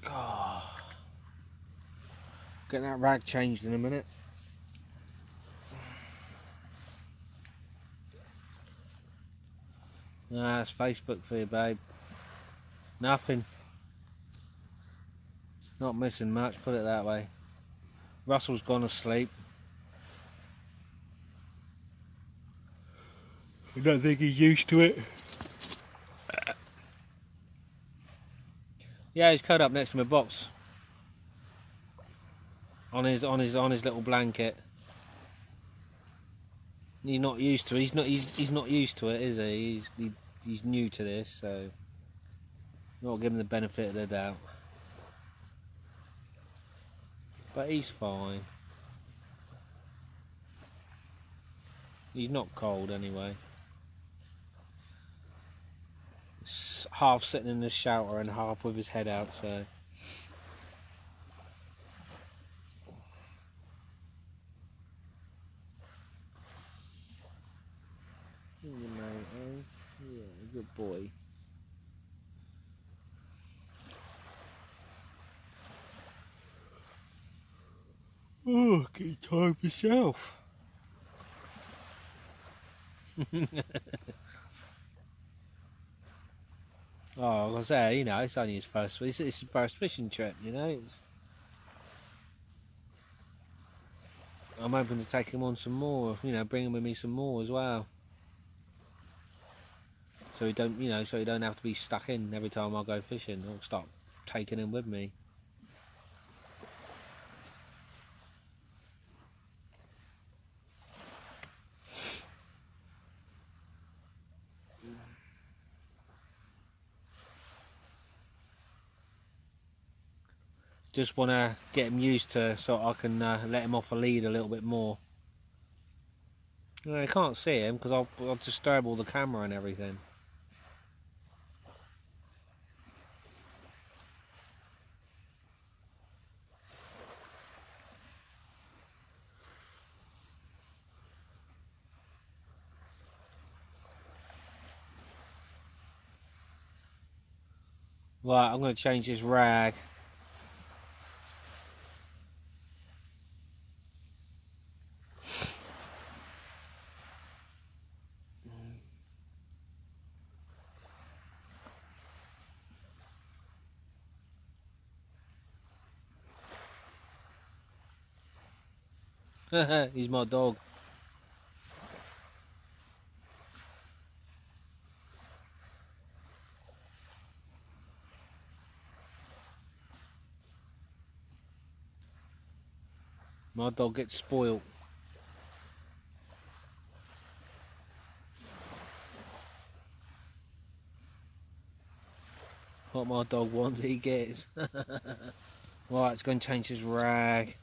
Oh. Getting that rag changed in a minute. Nah, it's Facebook for you, babe. Nothing. Not missing much, put it that way. Russell's gone to sleep. I don't think he's used to it. Yeah, he's curled up next to my box. On his on his on his little blanket. He's not used to it. He's not. He's, he's not used to it, is he? He's he, he's new to this, so not give him the benefit of the doubt. But he's fine. He's not cold anyway. Half sitting in the shower and half with his head out, so. Yeah, good boy. Oh, get for yourself. oh, I say, you know, it's only his first. It's, it's his first fishing trip, you know. It's, I'm hoping to take him on some more. You know, bring him with me some more as well. So he don't, you know, so he don't have to be stuck in every time I go fishing. I'll start taking him with me. just want to get him used to so I can uh, let him off a lead a little bit more. I can't see him because I'll, I'll disturb all the camera and everything. Right, I'm going to change this rag. He's my dog. My dog gets spoiled. What my dog wants, he gets. right, it's going to change his rag.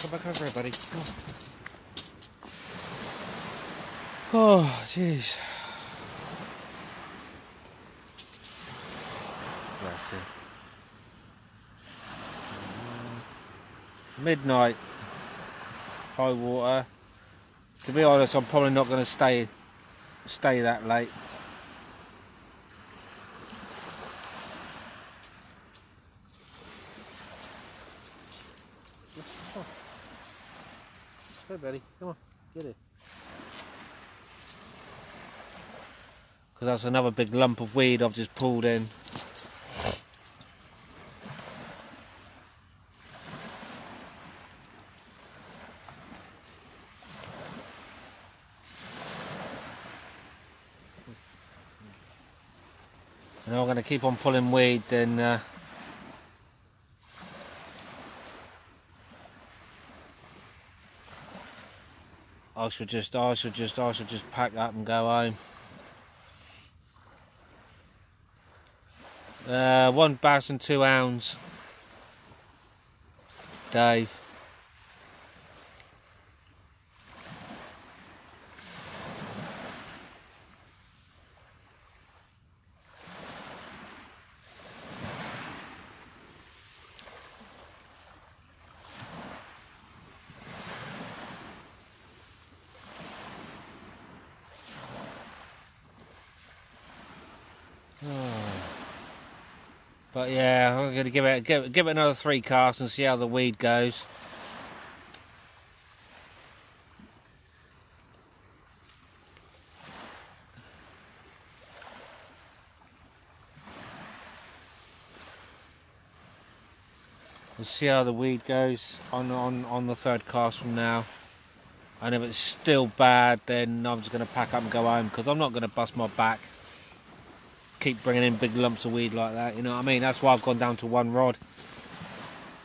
Come back over here, buddy. Come on. Oh, jeez. Bless you. Midnight. High water. To be honest, I'm probably not going to stay stay that late. Hey, buddy, come on, get it. Because that's another big lump of weed I've just pulled in. And I'm going to keep on pulling weed, then uh, I should just, I should just, I should just pack up and go home. Uh, one bass and two hounds. Dave. But I'm gonna give it give, give it another three casts and see how the weed goes. We'll see how the weed goes on on on the third cast from now. And if it's still bad, then I'm just gonna pack up and go home because I'm not gonna bust my back keep bringing in big lumps of weed like that. You know what I mean? That's why I've gone down to one rod.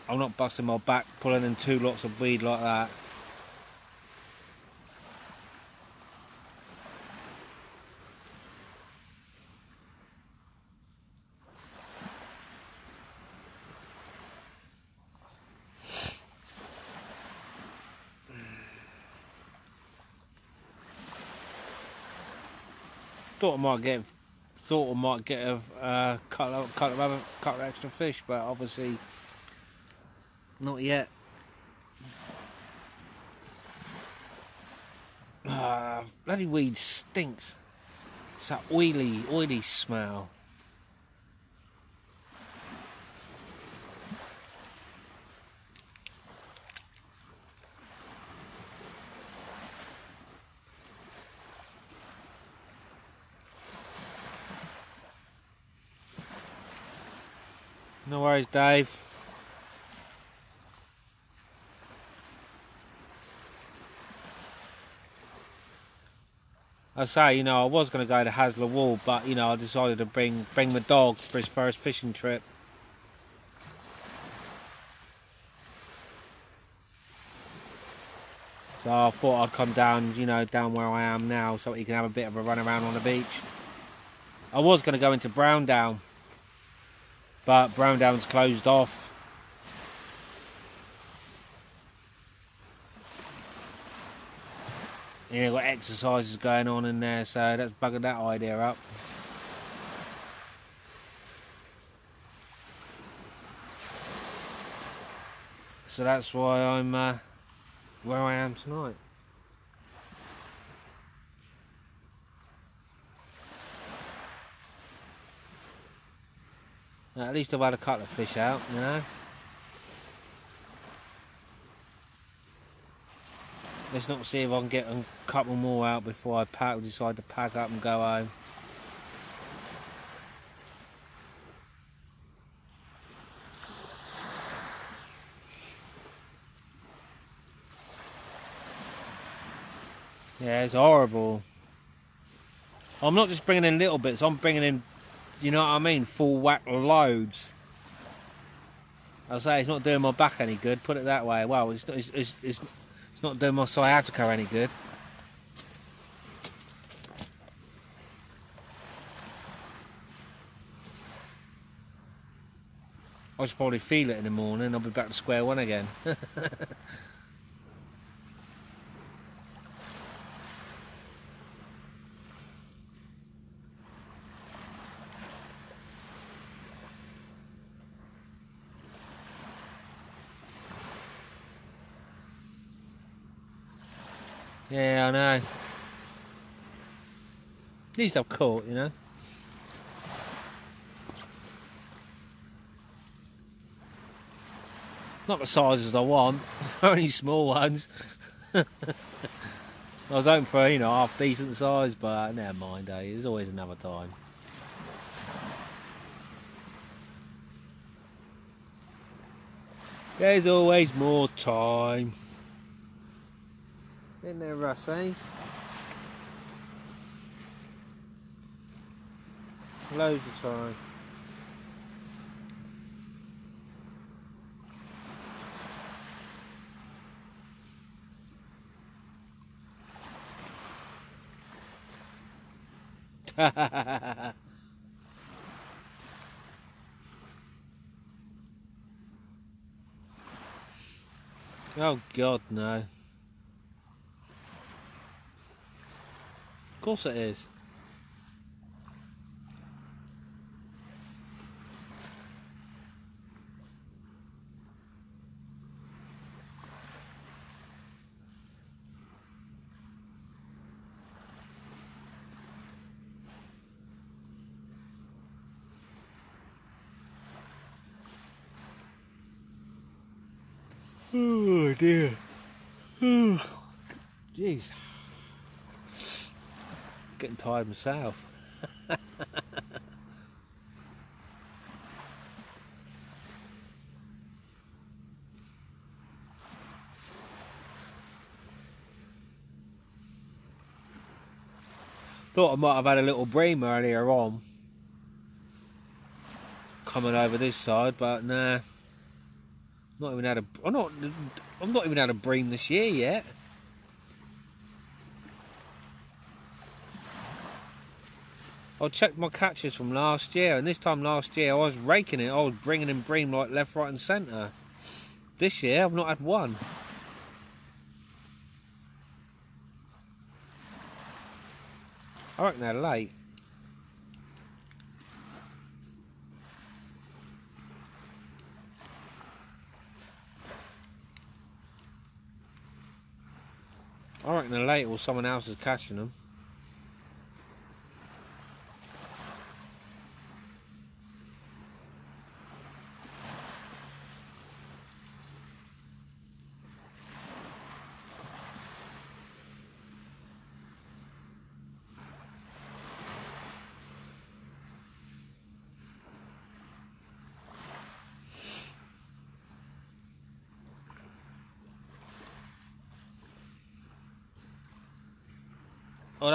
I'm not busting my back pulling in two lots of weed like that. Thought I might get thought I might get a uh, couple, couple, of, couple of extra fish, but obviously not yet. Uh, bloody weed stinks. It's that oily, oily smell. No worries, Dave. I say, you know, I was going to go to Haslar Wall, but, you know, I decided to bring bring my dog for his first fishing trip. So I thought I'd come down, you know, down where I am now so he can have a bit of a run around on the beach. I was going to go into Browndown but Browndown's closed off. Yeah, got exercises going on in there, so that's buggered that idea up. So that's why I'm uh, where I am tonight. At least I've had a couple of fish out, you know. Let's not see if I can get a couple more out before I pack, decide to pack up and go home. Yeah, it's horrible. I'm not just bringing in little bits, I'm bringing in you know what I mean? Full whack loads. I say it's not doing my back any good. Put it that way. Well, it's not, it's, it's, it's, it's not doing my sciatica any good. I should probably feel it in the morning. I'll be back to square one again. yeah, I know. To have caught, you know. Not the sizes I want, it's only small ones. I was hoping for, you know, half decent size, but never mind, eh? There's always another time. There's always more time. In there, Russ, eh? Loads of time. oh God, no. Course it is. Oh dear. Oh, jeez. Tired myself. Thought I might have had a little bream earlier on. Coming over this side, but nah. Not even had a. I'm not. I'm not even had a bream this year yet. I checked my catches from last year, and this time last year I was raking it. I was bringing in bream like left, right, and centre. This year I've not had one. I reckon they're late. I reckon they're late or someone else is catching them.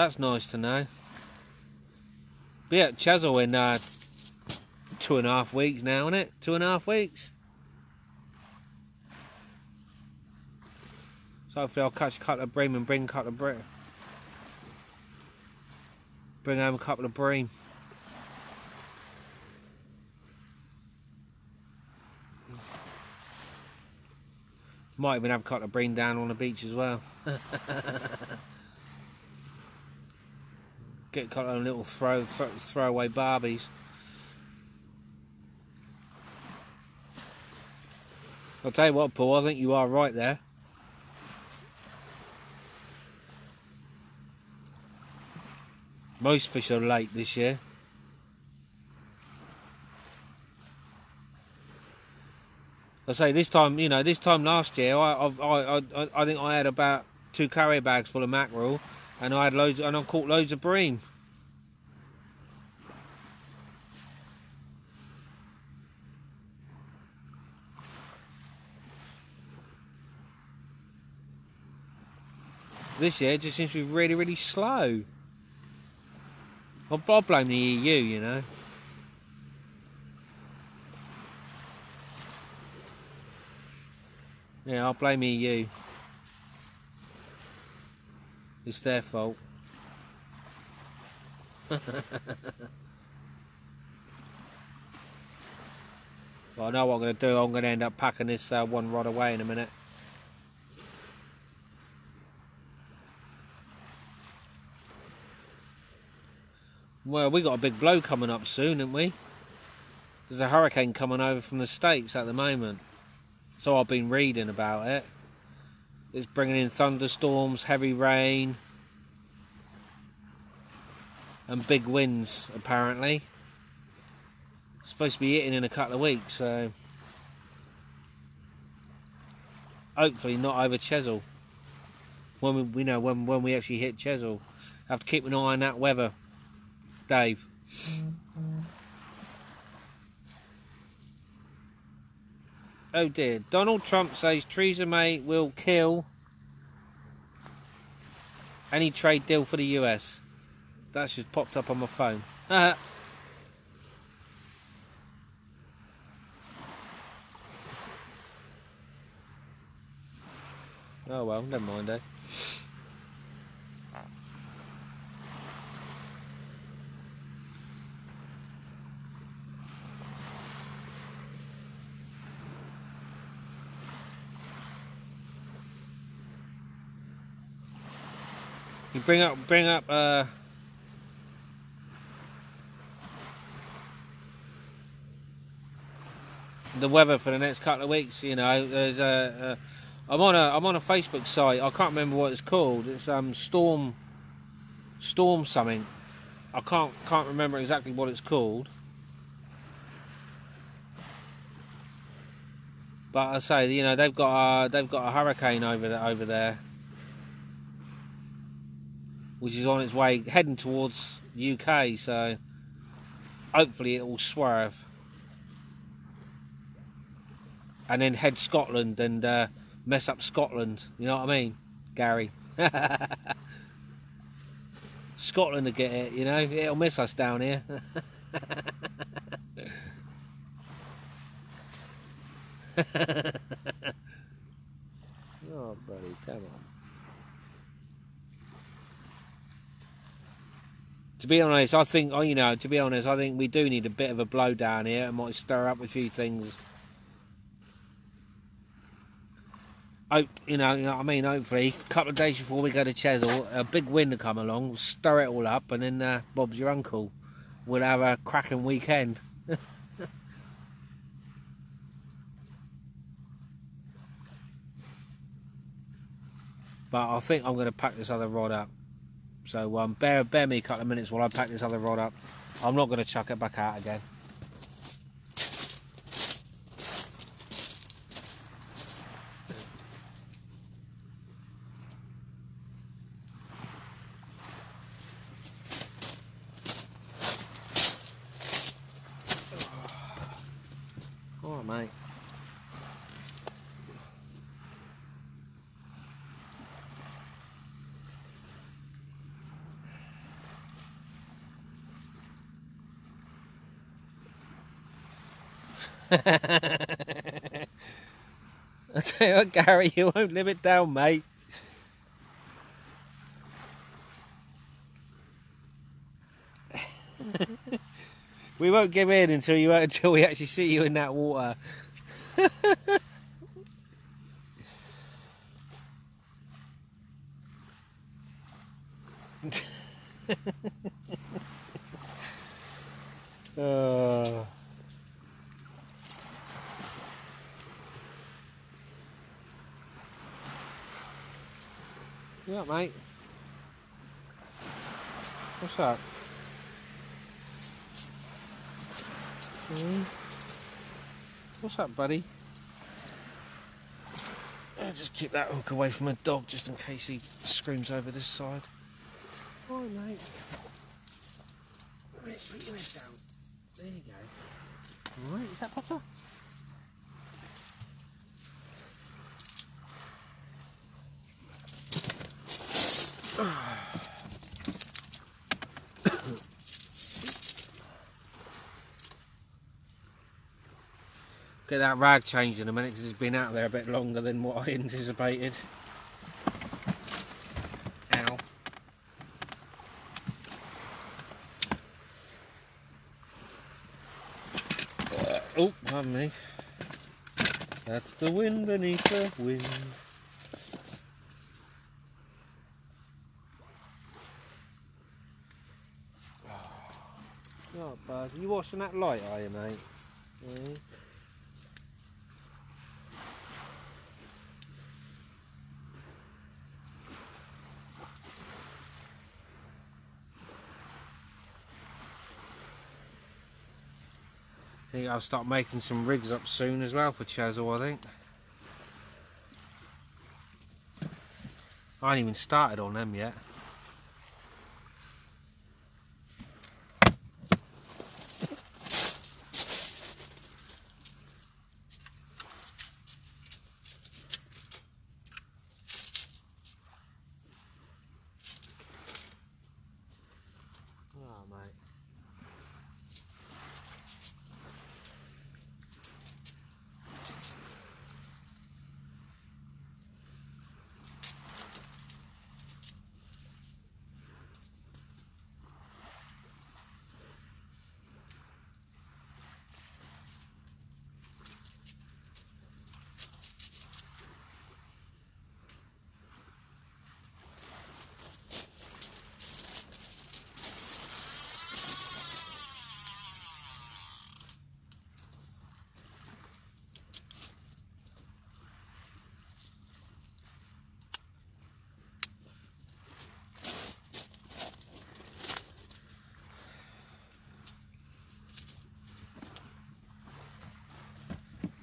That's nice to know. Be at Chesil in uh, two and a half weeks now, isn't it? Two and a half weeks. So hopefully I'll catch a couple of bream and bring a couple of bream. Bring home a couple of bream. Might even have a couple of bream down on the beach as well. get a couple of little throw, throw throwaway barbies. I'll tell you what, Paul, I think you are right there. Most fish are late this year. I say this time, you know, this time last year, I, I, I, I think I had about two carrier bags full of mackerel, and I had loads, and I caught loads of bream. This year just seems to be really, really slow. I'll, I'll blame the EU, you know. Yeah, I'll blame EU. It's their fault. But I know what I'm going to do. I'm going to end up packing this uh, one rod away in a minute. Well, we got a big blow coming up soon, haven't we? There's a hurricane coming over from the States at the moment. So I've been reading about it. It's bringing in thunderstorms, heavy rain, and big winds, apparently. It's supposed to be hitting in a couple of weeks, so hopefully not over Chesil. When we, we know when when we actually hit Chesil, have to keep an eye on that weather, Dave. Mm. Oh dear. Donald Trump says Theresa May will kill any trade deal for the US. That's just popped up on my phone. oh well, never mind, eh? You bring up, bring up, uh, the weather for the next couple of weeks. You know, there's a, a I'm on a I'm on a Facebook site. I can't remember what it's called. It's um storm storm something. I can't can't remember exactly what it's called. But I say, you know, they've got a, they've got a hurricane over there, over there, which is on its way heading towards UK. So hopefully it will swerve and then head Scotland and uh, mess up Scotland. You know what I mean, Gary? Scotland to get it, you know, it'll miss us down here. oh, buddy, come on. To be honest, I think, oh, you know, to be honest, I think we do need a bit of a blow down here. It might stir up a few things. Oh, you know, you know I mean. Hopefully, a couple of days before we go to Chesil, a big wind will come along, stir it all up, and then uh, Bob's your uncle. We'll have a cracking weekend. but I think I'm going to pack this other rod up. So um, bear bear me a couple of minutes while I pack this other rod up. I'm not going to chuck it back out again. mate. I tell you what, Gary, you won't live it down, mate. We won't give in until you until we actually see you in that water. uh. Yeah, mate. What's that? Mm. What's up, buddy? I'll just keep that hook away from a dog just in case he screams over this side. Hi, mate. Right, put your head down. There you go. Alright, is that butter? Get that rag changed in a minute because it's been out there a bit longer than what I anticipated. Ow. Oh, pardon me. That's the wind beneath the wind. Oh, Not bad. You watching that light, are you, mate? Yeah. Think I'll start making some rigs up soon as well for Chesil, I think. I ain't even started on them yet.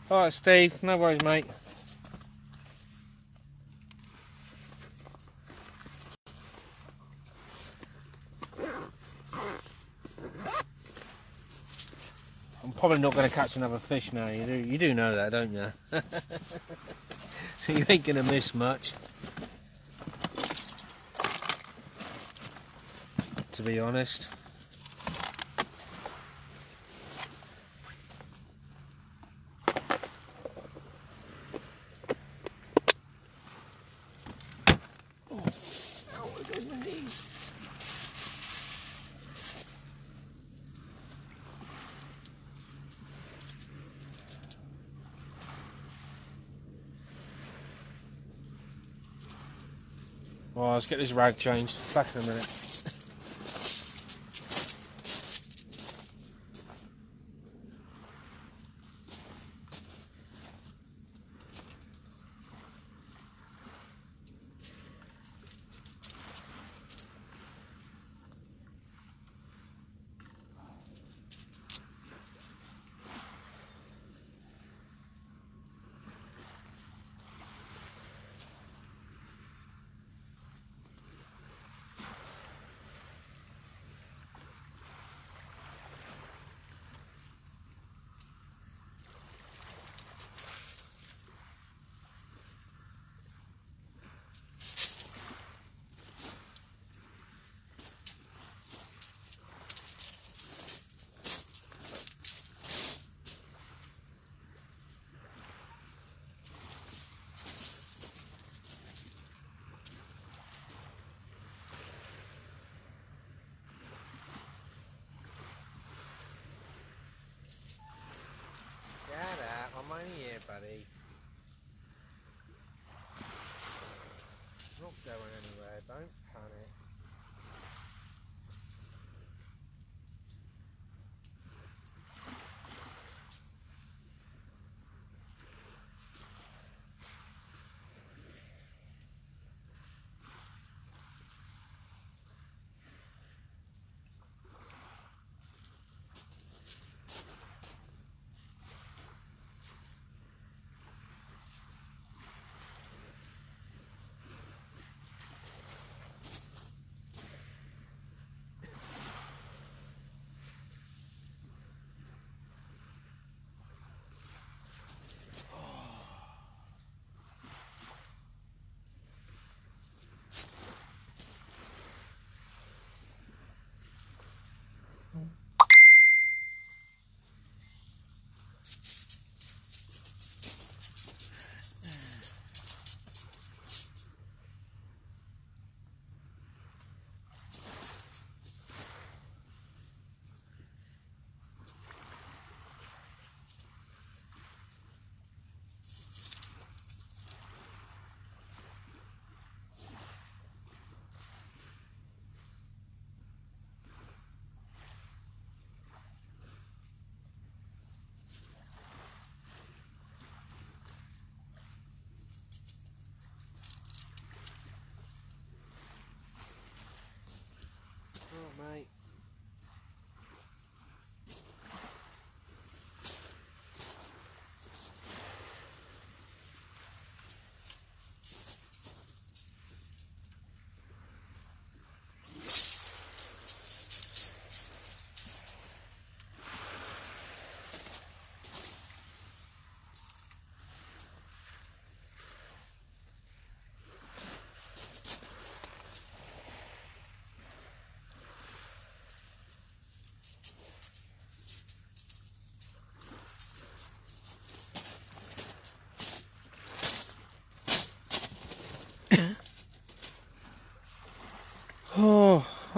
Alright Steve, no worries mate. I'm probably not going to catch another fish now, you do, you do know that don't you? you ain't going to miss much. To be honest. Well, let's get this rag changed. Back in a minute.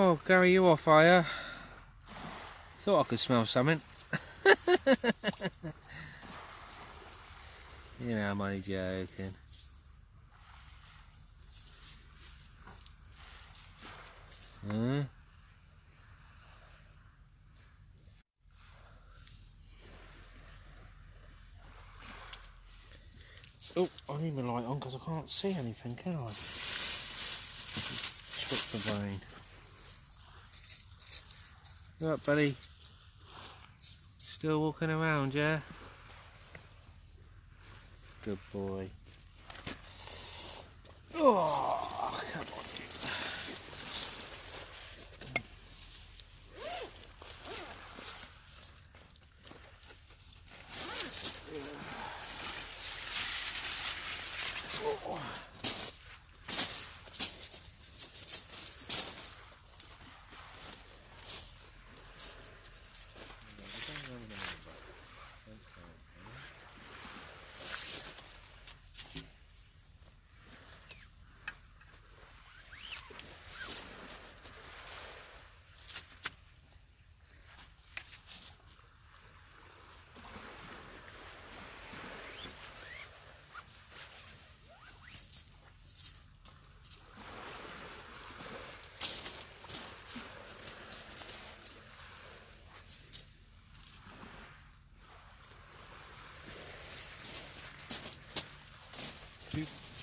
Oh, Gary, you off fire? Thought I could smell something. you know, I'm only joking. Hmm? Huh? Oh, I need my light on because I can't see anything, can I? Trick the brain. Look, buddy. Still walking around, yeah? Good boy. Oh, come on.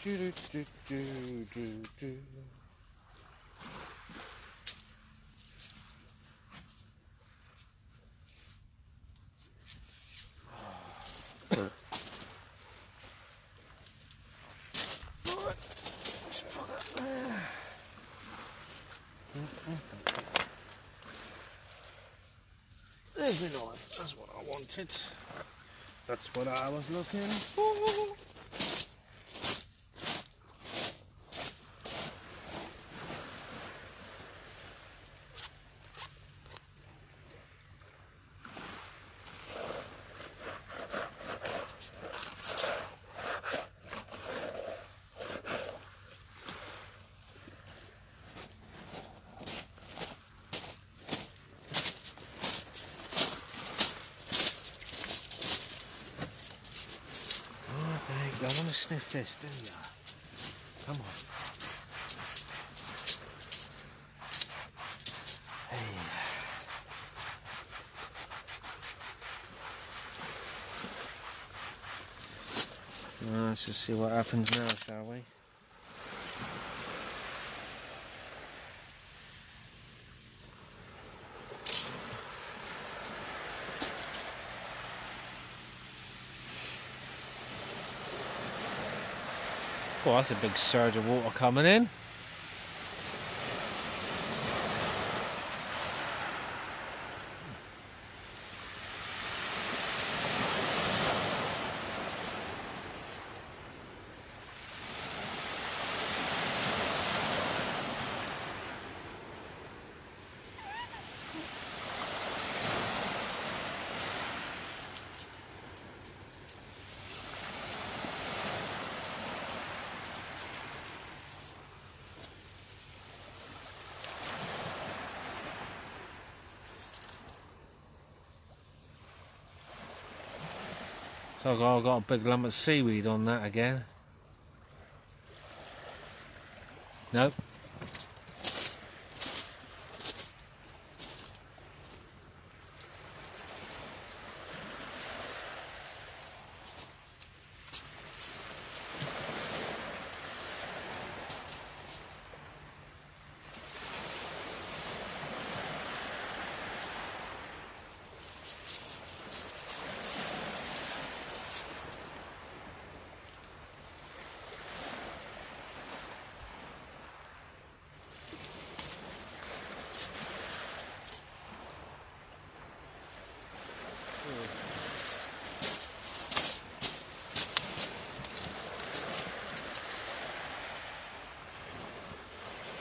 Do do do do do do. There's the knife. That's what I wanted. That's what I was looking for. You don't want to sniff this, do you? Come on. Hey. Well, let's just see what happens now, shall we? Well, that's a big surge of water coming in. So I've got, I've got a big lump of seaweed on that again. Nope.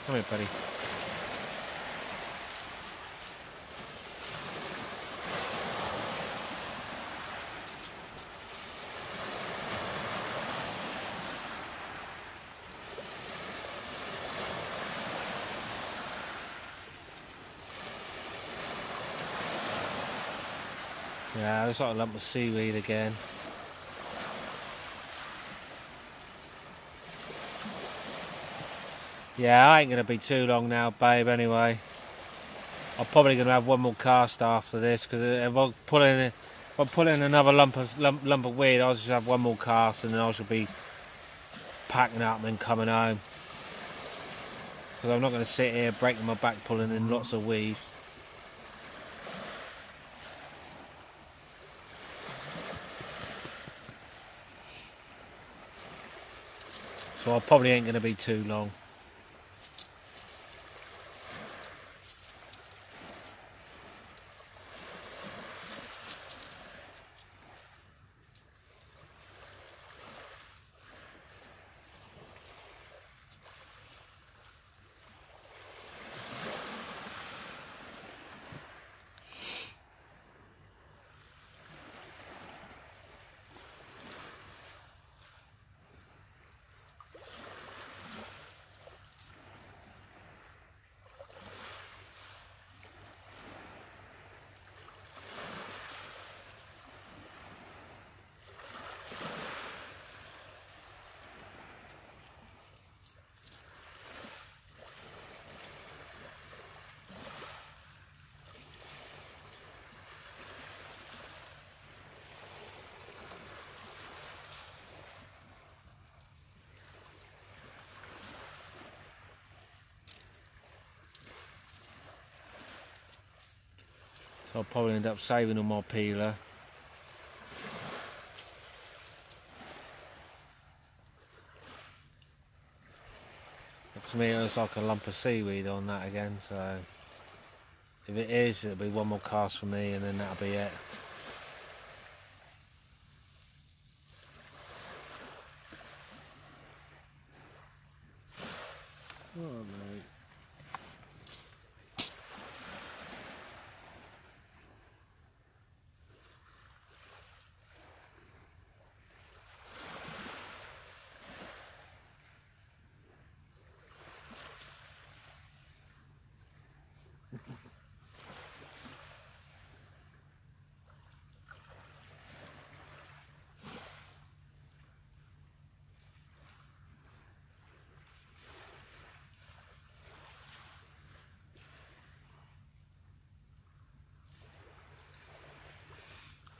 Come here, buddy. Yeah, looks like a lump of seaweed again. Yeah, I ain't going to be too long now, babe, anyway. I'm probably going to have one more cast after this, because if I put in, if I put in another lump of, lump, lump of weed, I'll just have one more cast and then I shall be packing up and coming home. Because I'm not going to sit here breaking my back pulling in lots of weed. I probably ain't going to be too long. So I'll probably end up saving on my peeler. But to me it looks like a lump of seaweed on that again, so if it is it'll be one more cast for me and then that'll be it.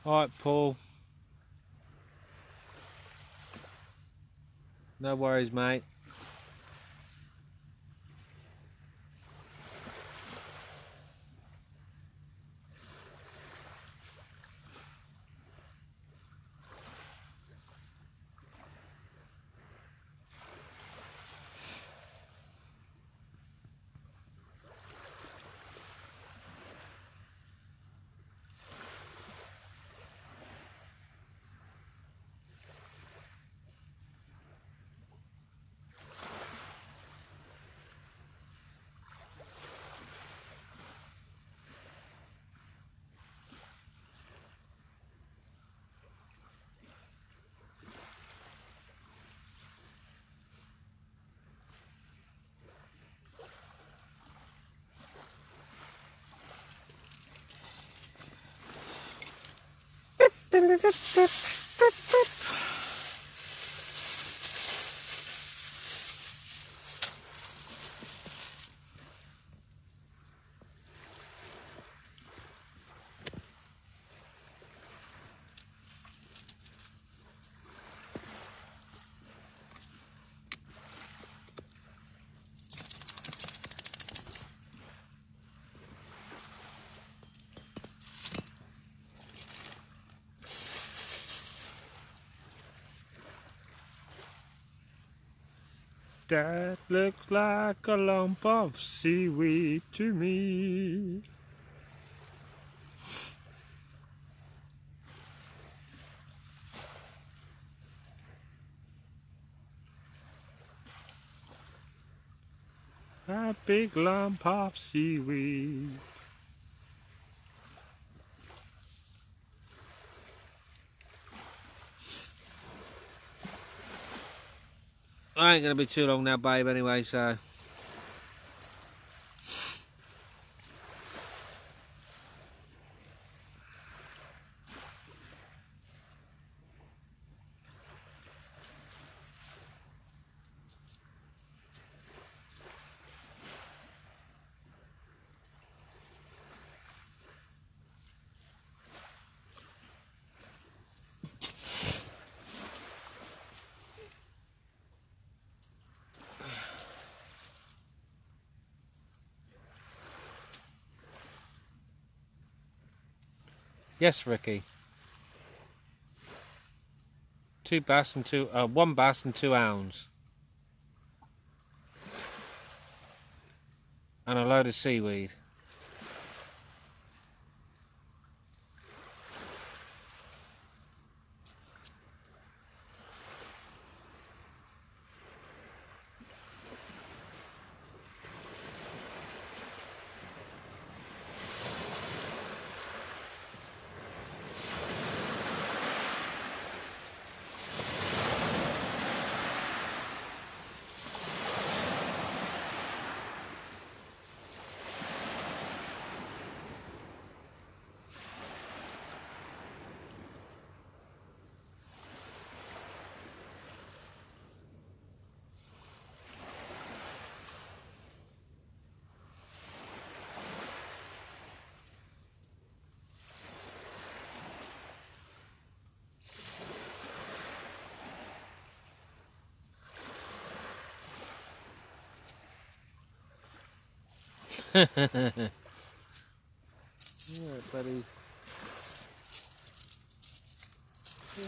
Alright, Paul. No worries, mate. Tschüss. That looks like a lump of seaweed to me. A big lump of seaweed. I ain't going to be too long now, babe, anyway, so... Yes, Ricky. Two bass and two, uh, one bass and two ounds. And a load of seaweed. Yeah, buddy. Yeah.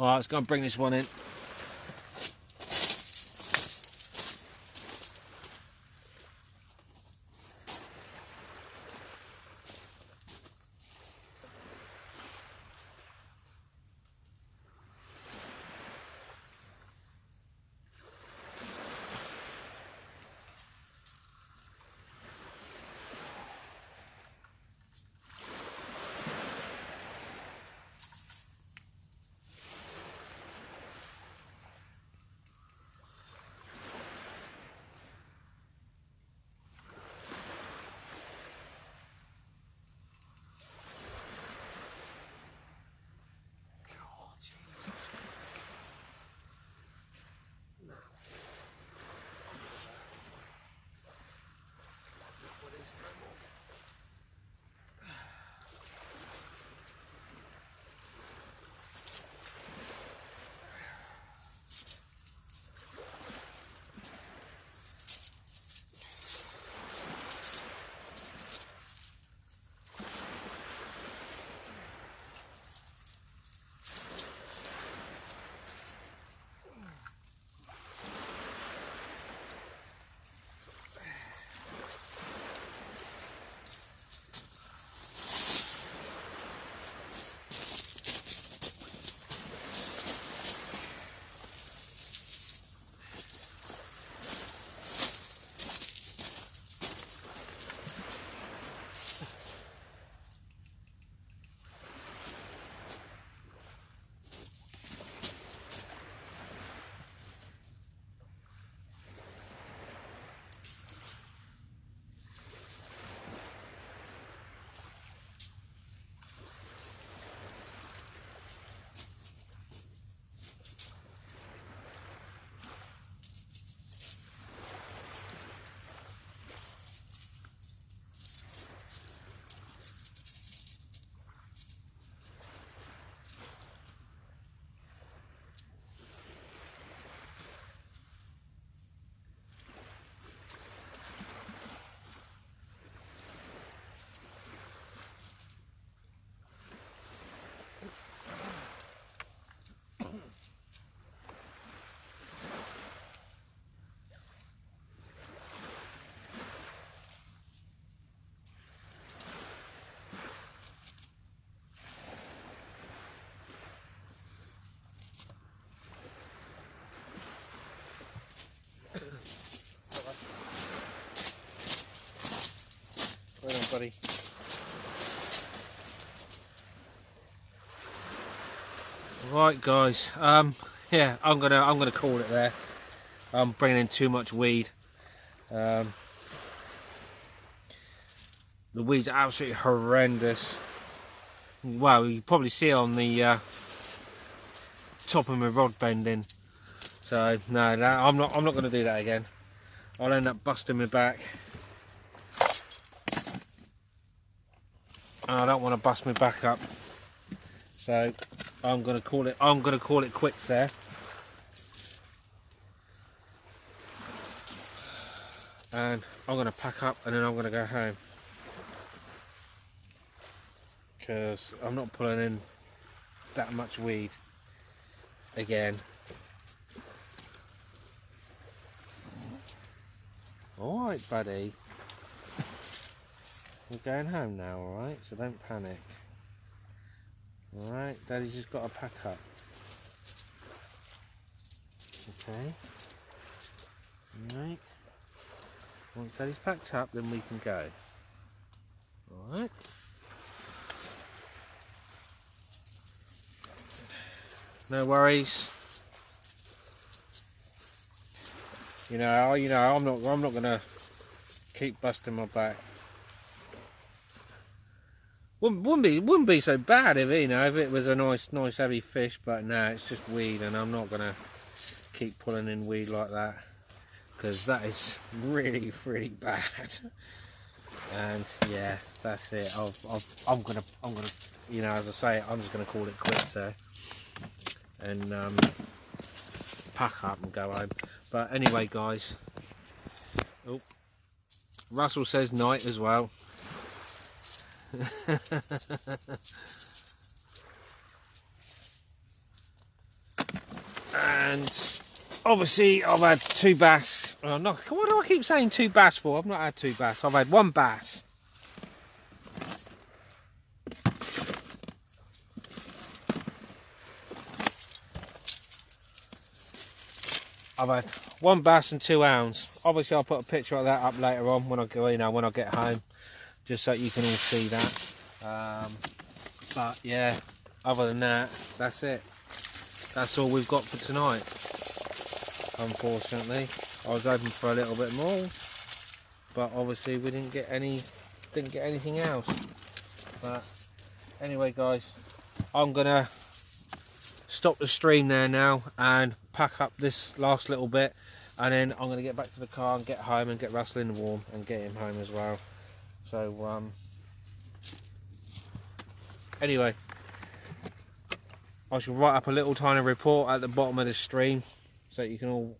Alright, let's go and bring this one in. Buddy. Right guys, um, yeah, I'm gonna I'm gonna call it there. I'm bringing in too much weed. Um, the weeds are absolutely horrendous. Well, you probably see it on the uh, top of my rod bending. So no, no, I'm not I'm not going to do that again. I'll end up busting my back. I don't want to bust my back up. So I'm gonna call it I'm gonna call it quits there. And I'm gonna pack up and then I'm gonna go home. Because I'm not pulling in that much weed again. Alright, buddy. We're going home now, alright? So don't panic. Alright, Daddy's just got to pack up. Okay. Alright. Once Daddy's packed up, then we can go. Alright. No worries. You know, you know, I'm not, I'm not gonna keep busting my back. Wouldn't, wouldn't be, wouldn't be so bad if you know, if it was a nice, nice heavy fish. But no, it's just weed, and I'm not gonna keep pulling in weed like that because that is really, really bad. And yeah, that's it. I've, I've, I'm gonna, I'm gonna, you know, as I say, I'm just gonna call it quits there and um, pack up and go home. But anyway, guys, oh, Russell says night as well. And obviously, I've had two bass. Oh, no, what do I keep saying two bass for? I've not had two bass. I've had one bass. I've had one bass and two ounds. Obviously, I'll put a picture of that up later on when I go, you know, when I get home, just so you can all see that. Um, but yeah, other than that, that's it. That's all we've got for tonight. Unfortunately, I was hoping for a little bit more, but obviously we didn't get any, didn't get anything else. But anyway, guys, I'm gonna stop the stream there now and pack up this last little bit and then I'm going to get back to the car and get home and get Russell in warm and get him home as well. So, um, anyway, I shall write up a little tiny report at the bottom of the stream so you can all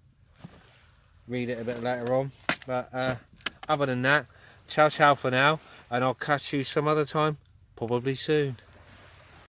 read it a bit later on. But uh, other than that, ciao ciao for now and I'll catch you some other time, probably soon.